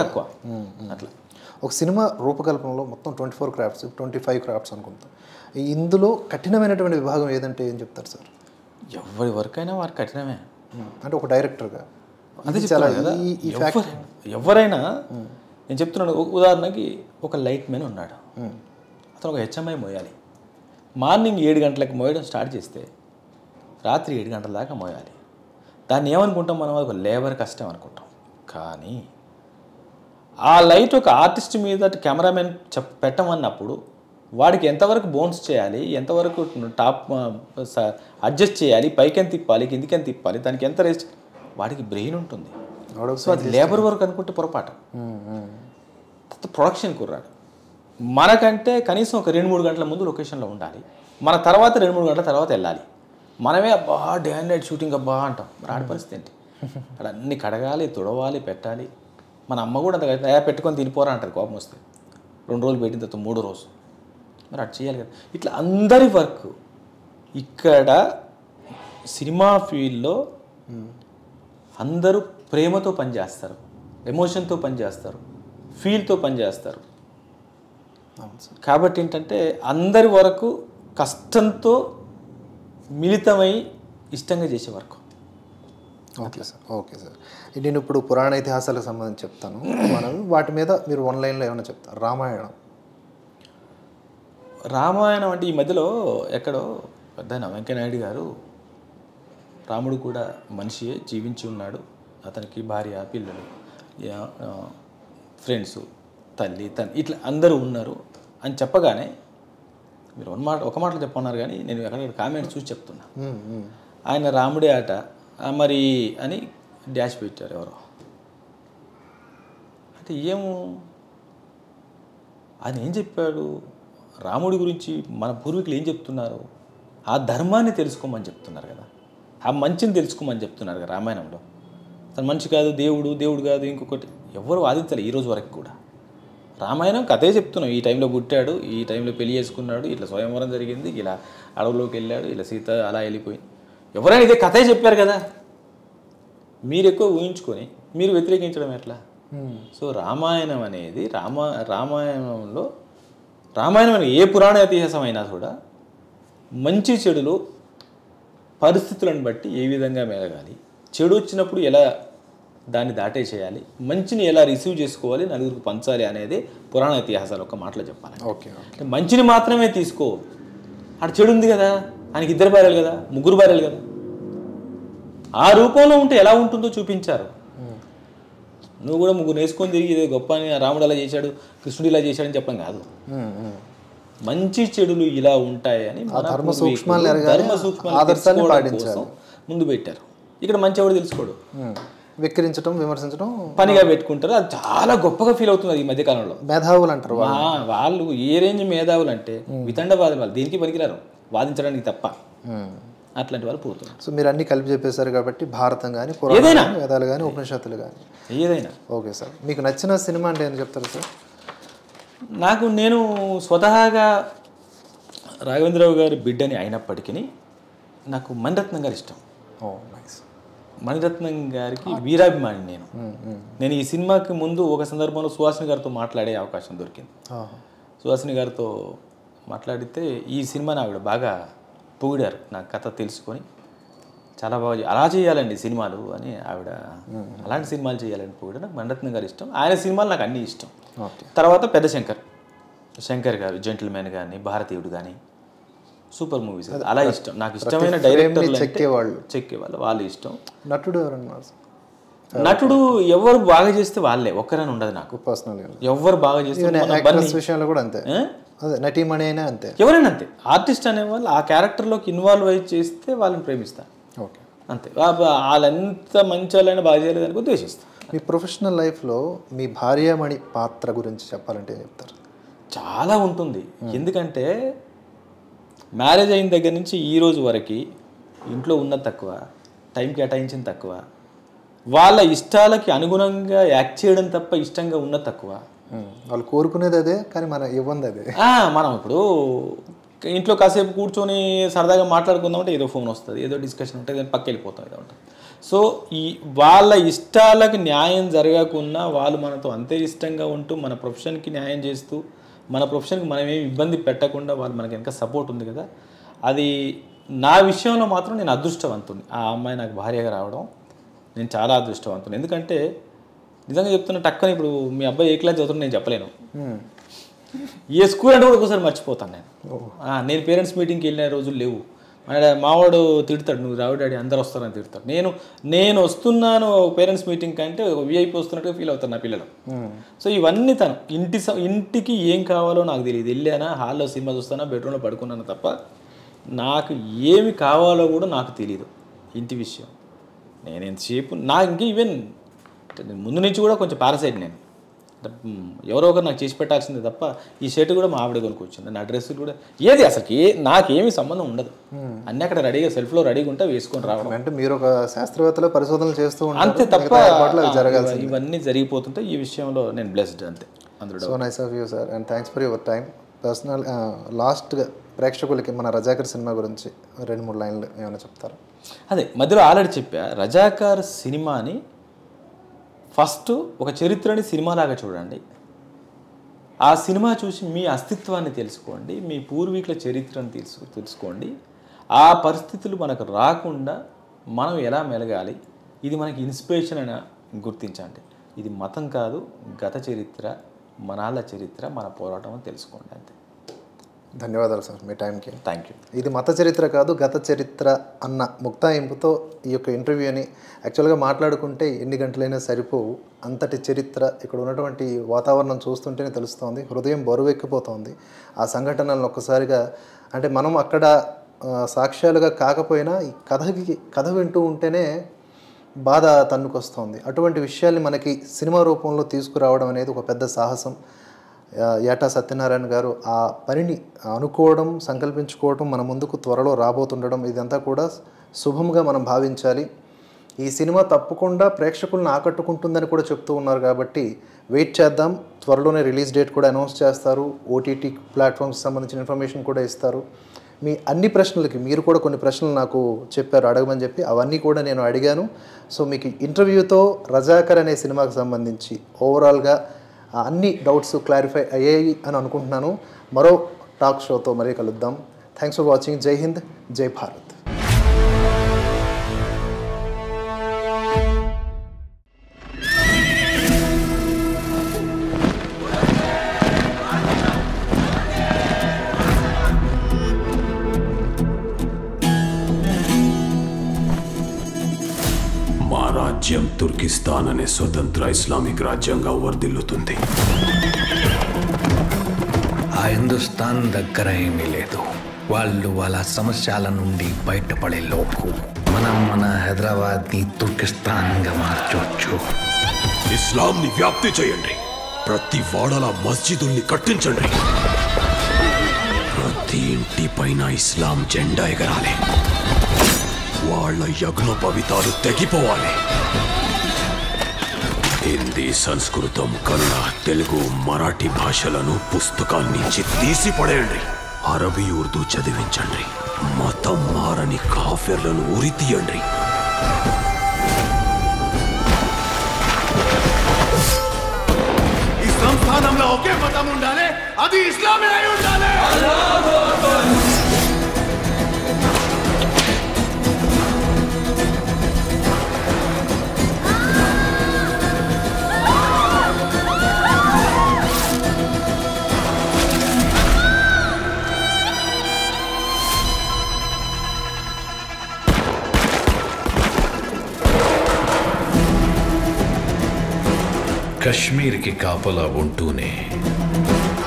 తక్కువ. అట్లా. ఒక సినిమా రూపకల్పనలో మొత్తం twenty four crafts twenty five crafts అనుకుంటా ఇందులో కఠినమైనటువంటి విభాగం ఏదంటే ఏం చెప్తారు సార్? ఎవరి వర్క్ అయినా వారు కఠినమే. అంటే ఒక డైరెక్టర్గా అదే చాలా కదా ఎవరైనా నేను చెప్తున్నాను ఉదాహరణకి ఒక లైట్ మ్యాన్ ఉన్నాడు. అతను ఒక హెచ్ఎంఐ మోయాలి. మార్నింగ్ ఏడు గంటలకు మోయడం స్టార్ట్ చేస్తే రాత్రి ఏడు గంటల దాకా మోయాలి. దాన్ని ఏమనుకుంటాం మనం? ఒక లేబర్ కష్టం అనుకుంటాం. కానీ ఆ లైట్ ఒక ఆర్టిస్ట్ మీద కెమెరామెన్ చెప్ పెట్టమన్నప్పుడు వాడికి ఎంతవరకు బోన్స్ చేయాలి? ఎంతవరకు టాప్ అడ్జస్ట్ చేయాలి? పైకి ఎంత తిప్పాలి? కిందికి ఎంత తిప్పాలి? దానికి ఎంత రెస్ట్ వాడికి బ్రెయిన్ ఉంటుంది. సో అది లేబర్ వర్క్ అనుకుంటే పొరపాటు. ప్రొడక్షన్ కుర్రాడు. మనకంటే కనీసం ఒక రెండు మూడు గంటల ముందు లొకేషన్లో ఉండాలి. మన తర్వాత రెండు మూడు గంటల తర్వాత వెళ్ళాలి. మనమే అబ్బా డే అండ్ నైట్ షూటింగ్ అబ్బా అంటాం. మరి ఆడ పరిస్థితి ఏంటి? అక్కడ అన్ని కడగాలి తుడవాలి పెట్టాలి. మన అమ్మ కూడా అంత "ఏ, పెట్టుకొని తినిపోరా అంటారు కోపం వస్తే. రెండు రోజులు పెట్టిన తర్వాత మూడో రోజు. మరి అటు చేయాలి కదా. ఇట్లా అందరి వర్క్ ఇక్కడ సినిమా ఫీల్డ్లో అందరూ ప్రేమతో పనిచేస్తారు ఎమోషన్తో పనిచేస్తారు ఫీల్తో పనిచేస్తారు కాబట్టి ఏంటంటే అందరి వరకు కష్టంతో మిళితమై ఇష్టంగా చేసే work. Okay sir okay sir. నేను ఇప్పుడు పురాణ ఇతిహాసాలకు సంబంధించి చెప్తాను. మనం వాటి మీద మీరు వన్ లైన్లో ఏమైనా చెప్తారు? రామాయణం. రామాయణం అంటే ఈ మధ్యలో ఎక్కడో పెద్ద వెంకయ్యనాయుడు గారు రాముడు కూడా మనిషియే జీవించి ఉన్నాడు. అతనికి భార్య పిల్లలు ఫ్రెండ్స్ తల్లి తల్లి ఇట్లా అందరూ ఉన్నారు అని చెప్పగానే మీరు ఒక మాట ఒక మాటలో చెప్పన్నారు కానీ నేను ఎక్కడ కామెంట్స్ చూసి చెప్తున్నా. ఆయన రాముడే ఆట మరి అని డాష్ పెట్టారు ఎవరో. అంటే ఏము? ఆయన ఏం చెప్పాడు? రాముడి గురించి మన పూర్వీకులు ఏం చెప్తున్నారు? ఆ ధర్మాన్ని తెలుసుకోమని చెప్తున్నారు కదా. ఆ మంచిని తెలుసుకోమని చెప్తున్నారు కదా రామాయణంలో. తన మనిషి కాదు దేవుడు దేవుడు కాదు ఇంకొకటి. ఎవరు వాదించాలి ఈ రోజు వరకు కూడా? రామాయణం కథే చెప్తున్నాం. ఈ టైంలో పుట్టాడు ఈ టైంలో పెళ్ళి చేసుకున్నాడు ఇట్లా స్వయంవరం జరిగింది ఇలా అడవులోకి వెళ్ళాడు ఇలా సీత అలా వెళ్ళిపోయింది. ఎవరైనా ఇదే కథే చెప్పారు కదా? మీరు ఎక్కువ ఊహించుకొని మీరు వ్యతిరేకించడం ఎట్లా? సో రామాయణం అనేది రామ రామాయణంలో రామాయణం అనే ఏ పురాణ ఇతిహాసం అయినా కూడా మంచి చెడులు పరిస్థితులను బట్టి ఏ విధంగా మెలగాలి చెడు వచ్చినప్పుడు ఎలా దాన్ని దాటేసేయాలి. మంచిని ఎలా రిసీవ్ చేసుకోవాలి నలుగురికి పంచాలి అనేది పురాణ ఇతిహాసాలు ఒక మాటలో చెప్పాలి. ఓకే మంచిని మాత్రమే తీసుకో. ఆడ చెడు ఉంది కదా ఆయనకి ఇద్దరు భార్యలు కదా ముగ్గురు భార్యలు కదా. ఆ రూపంలో ఉంటే ఎలా ఉంటుందో చూపించారు. నువ్వు కూడా ముగ్గురు వేసుకొని తిరిగి ఇదే గొప్ప అని రాముడు అలా చేశాడు కృష్ణుడు ఇలా చేశాడని చెప్పడం కాదు. మంచి చెడులు ఇలా ఉంటాయని ధర్మ సూక్ష్మాలు ముందు పెట్టారు. ఇక్కడ మంచి ఎవడు తెలుసుకోడు? మ్మ్. వెక్కిరించడం విమర్శించడం పనిగా పెట్టుకుంటారు. అది చాలా గొప్పగా ఫీల్ అవుతుంది ఈ మధ్య కాలంలో మేధావులు అంటారు వాళ్ళు. ఏ రేంజ్ మేధావులు అంటే వితండవాదం వాళ్ళు దీనికి పనికిరారు? వాదించడానికి తప్ప. అట్లాంటి వాళ్ళు పోతున్నారు. సో మీరు అన్ని కలిపి చెప్పేశారు కాబట్టి భారతం కానీ ఏదైనా. కానీ, వేదాలు కానీ ఉపనిషత్తులు కానీ ఏదైనా. Okay sir. మీకు నచ్చిన సినిమా అంటే ఏం చెప్తారు సార్? నాకు నేను స్వతహాగా రాఘవేంద్రరావు గారి బిడ్డని అయినప్పటికీ నాకు మణిరత్నం గారు ఇష్టం. ఓ నైస్. మణిరత్నం గారికి వీరాభిమాని నేను. నేను ఈ సినిమాకి ముందు ఒక సందర్భంలో సుహాసిని గారితో మాట్లాడే అవకాశం దొరికింది. సుహాసిని గారితో మాట్లాడితే ఈ సినిమాని ఆవిడ బాగా పొగిడారు. నా కథ తెలుసుకొని చాలా బాగా అలా చేయాలండి సినిమాలు అని ఆవిడ అలాంటి సినిమాలు చేయాలని పొగిడారు నాకు మణిరత్నం గారు ఇష్టం. ఆయన సినిమాలు నాకు అన్నీ ఇష్టం. తర్వాత పెద్ద శంకర్. శంకర్ గారు జెంటిల్మెన్ కానీ భారతీయుడు కానీ సూపర్ మూవీస్. అలా ఇష్టం. నాకు ఇష్టమైన డైరెక్టర్లు అంటే చెక్కేవాళ్ళు. చెక్కేవాళ్ళు. వాళ్ళు ఇష్టం. నటుడు ఎవరన్నారు నటుడు ఎవరు బాగా చేస్తే వాళ్ళే. ఒక్కరని ఉండదు నాకు. పర్సనల్గా ఎవరు బాగా చేస్తే విషయంలో కూడా అంతే? అదే నటీమణి అయినా అంతే. ఎవరైనా అంతే. ఆర్టిస్ట్ అనేవాళ్ళు ఆ క్యారెక్టర్లోకి ఇన్వాల్వ్ అయ్యి చేస్తే వాళ్ళని ప్రేమిస్తారు ఓకే. అంతే. వాళ్ళెంత మంచి వాళ్ళైనా బాగా చేయలేదని ఉద్దేశిస్తాను మీ ప్రొఫెషనల్ లైఫ్లో మీ భార్యామణి పాత్ర గురించి చెప్పాలంటే చెప్తారు? చాలా ఉంటుంది. ఎందుకంటే మ్యారేజ్ అయిన దగ్గర నుంచి ఈ రోజు వరకు ఇంట్లో ఉన్నది తక్కువ టైం కేటాయించింది తక్కువ. వాళ్ళ ఇష్టాలకి అనుగుణంగా యాక్ట్ చేయడం తప్ప ఇష్టంగా ఉన్నది తక్కువ. వాళ్ళు కోరుకునేది అదే కానీ మన ఇవ్వంది అదే. మనం ఇప్పుడు ఇంట్లో కాసేపు కూర్చొని సరదాగా మాట్లాడుకుందామంటే ఏదో ఫోన్ వస్తుంది ఏదో డిస్కషన్ ఉంటుంది పక్క వెళ్ళిపోతాం ఏదో ఉంటుంది సో ఈ వాళ్ళ ఇష్టాలకు న్యాయం జరగకుండా వాళ్ళు మనతో అంతే ఇష్టంగా ఉంటూ మన ప్రొఫెషన్కి న్యాయం చేస్తూ మన ప్రొఫెషన్కి మనం ఏమి ఇబ్బంది పెట్టకుండా వాళ్ళు మనకి ఇంకా సపోర్ట్ ఉంది కదా అది నా విషయంలో మాత్రం నేను అదృష్టవంతుని ఆ అమ్మాయి నాకు భార్యగా రావడం నేను చాలా అదృష్టవంతుని ఎందుకంటే నిజంగా చెప్తున్నా టక్కని ఇప్పుడు మీ అబ్బాయి ఏ క్లాస్ చదువుతున్నా నేను చెప్పలేను. ఏ స్కూల్ అంటే కూడా ఒకసారి మర్చిపోతాను నేను. నేను పేరెంట్స్ మీటింగ్కి వెళ్ళిన రోజులు లేవు. మావాడు తిడతాడు నువ్వు రావు డాడీ అందరు వస్తారని తిడతాడు. నేను నేను వస్తున్నాను పేరెంట్స్ మీటింగ్ కంటే ఒక విఐపి వస్తున్నట్టుగా ఫీల్ అవుతాను నా పిల్లలు. సో ఇవన్నీ తను ఇంటి స- ఇంటికి ఏం కావాలో నాకు తెలియదు. వెళ్ళానా హాల్లో సినిమా చూస్తానా బెడ్రూమ్లో పడుకున్నాను తప్ప నాకు ఏమి కావాలో కూడా నాకు తెలియదు ఇంటి విషయం. నేను ఎంతసేపు నా ఇంకా ఈవెన్ ముందు నుంచి కూడా కొంచెం పారసైడ్ నేను. ఎవరో ఒకరు నాకు చేసి పెట్టాల్సిందే తప్ప ఈ షర్ట్ కూడా మా ఆవిడ కొనుక్కొచ్చింది. నా డ్రెస్ కూడా ఏది అసలుకి ఏ నాకేమీ సంబంధం ఉండదు. అన్నీ అక్కడ రెడీగా సెల్ఫ్లో రెడీగా ఉంటే వేసుకొని రావడం. అంటే మీరు ఒక శాస్త్రవేత్తలో పరిశోధనలు చేస్తూ ఉంటారు. అంతే తప్ప ఇవన్నీ జరిగిపోతుంటే ఈ విషయంలో నేను బ్లెస్డ్ అంతే. అందులో so nice of you sir and thanks for your time personal లాస్ట్గా ప్రేక్షకులకి మన రజాకర్ సినిమా గురించి రెండు మూడు లైన్లు ఏమైనా చెప్తారా? అదే మధ్యలో ఆల్రెడీ చెప్పా రజాకార్ సినిమాని ఫస్ట్ ఒక చరిత్రని సినిమాలాగా చూడండి. ఆ సినిమా చూసి మీ అస్తిత్వాన్ని తెలుసుకోండి మీ పూర్వీకుల చరిత్రను తెలుసు తెలుసుకోండి. ఆ పరిస్థితులు మనకు రాకుండా మనం ఎలా మెలగాలి? ఇది మనకి ఇన్స్పిరేషన్ అని గుర్తించండి. ఇది మతం కాదు గత చరిత్ర మనాళ్ళ చరిత్ర మన పోరాటం తెలుసుకోండి అంతే. ధన్యవాదాలు సార్ మీ టైంకి. థ్యాంక్ యూ ఇది మత చరిత్ర కాదు గత చరిత్ర అన్న ముక్తాయింపుతో ఈ యొక్క ఇంటర్వ్యూని యాక్చువల్గా మాట్లాడుకుంటే ఎన్ని గంటలైనా సరిపోవు. అంతటి చరిత్ర ఇక్కడ ఉన్నటువంటి వాతావరణం చూస్తుంటేనే తెలుస్తోంది. హృదయం బరువెక్కిపోతోంది. ఆ సంఘటనలను ఒక్కసారిగా అంటే మనం అక్కడ సాక్ష్యాలుగా కాకపోయినా ఈ కథకి కథ వింటూ ఉంటేనే బాధ తన్నుకొస్తోంది. అటువంటి విషయాల్ని మనకి సినిమా రూపంలో తీసుకురావడం అనేది ఒక పెద్ద సాహసం. ఏటా సత్యనారాయణ గారు ఆ పనిని అనుకోవడం సంకల్పించుకోవడం మన ముందుకు త్వరలో రాబోతుండడం ఇదంతా కూడా శుభంగా మనం భావించాలి. ఈ సినిమా తప్పకుండా ప్రేక్షకులను ఆకట్టుకుంటుందని కూడా చెప్తూ ఉన్నారు కాబట్టి వెయిట్ చేద్దాం. త్వరలోనే రిలీజ్ డేట్ కూడా అనౌన్స్ చేస్తారు. ఓటీటీ ప్లాట్ఫామ్స్ సంబంధించిన ఇన్ఫర్మేషన్ కూడా ఇస్తారు. మీ అన్ని ప్రశ్నలకి మీరు కూడా కొన్ని ప్రశ్నలు నాకు చెప్పారు అడగమని చెప్పి అవన్నీ కూడా నేను అడిగాను. సో మీకు ఇంటర్వ్యూతో రజాకర్ అనే సినిమాకు సంబంధించి ఓవరాల్గా అన్ని డౌట్స్ క్లారిఫై అయ్యాయి అని అనుకుంటున్నాను. మరో టాక్ షోతో మరీ కలుద్దాం. థ్యాంక్స్ ఫర్ వాచింగ్ జై హింద్ జై భారత్ స్వతంత్ర ఇస్లామిక్ రాజ్యంగా వర్ధిల్లుతుంది ఆ హిందుస్థాన్ దగ్గర ఏమీ లేదు. వాళ్ళు వాళ్ళ సమస్యల నుండి బయటపడే లోపు మనం మన హైదరాబాద్ని తుర్కిస్తాన్గా మార్చవచ్చు ఇస్లాంని వ్యాప్తి చేయండి. ప్రతి వాడల మస్జిదుల్ని కట్టించండి. ప్రతి ఇంటి పైన ఇస్లాం జెండా ఎగరాలి. వాళ్ళ యజ్ఞోపవితాలు తెగిపోవాలి. హిందీ సంస్కృతం కన్నడ తెలుగు మరాఠీ భాషలను పుస్తకాన్నించి తీసి పడేయండి. అరబీ ఉర్దూ చదివించండి. మతం మారని కాఫెర్లను ఉరి తీయండి ఇస్లాం స్థానంలో ఒకే మతం ఉండాలి అది ఇస్లామే అయి ఉండాలి. కశ్మీర్కి కాపలా ఉంటూనే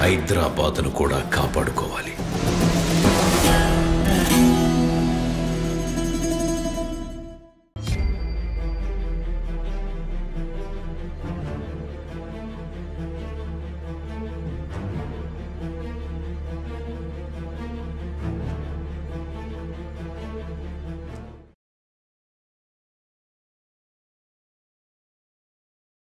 హైదరాబాద్ను కూడా కాపాడుకోవాలి.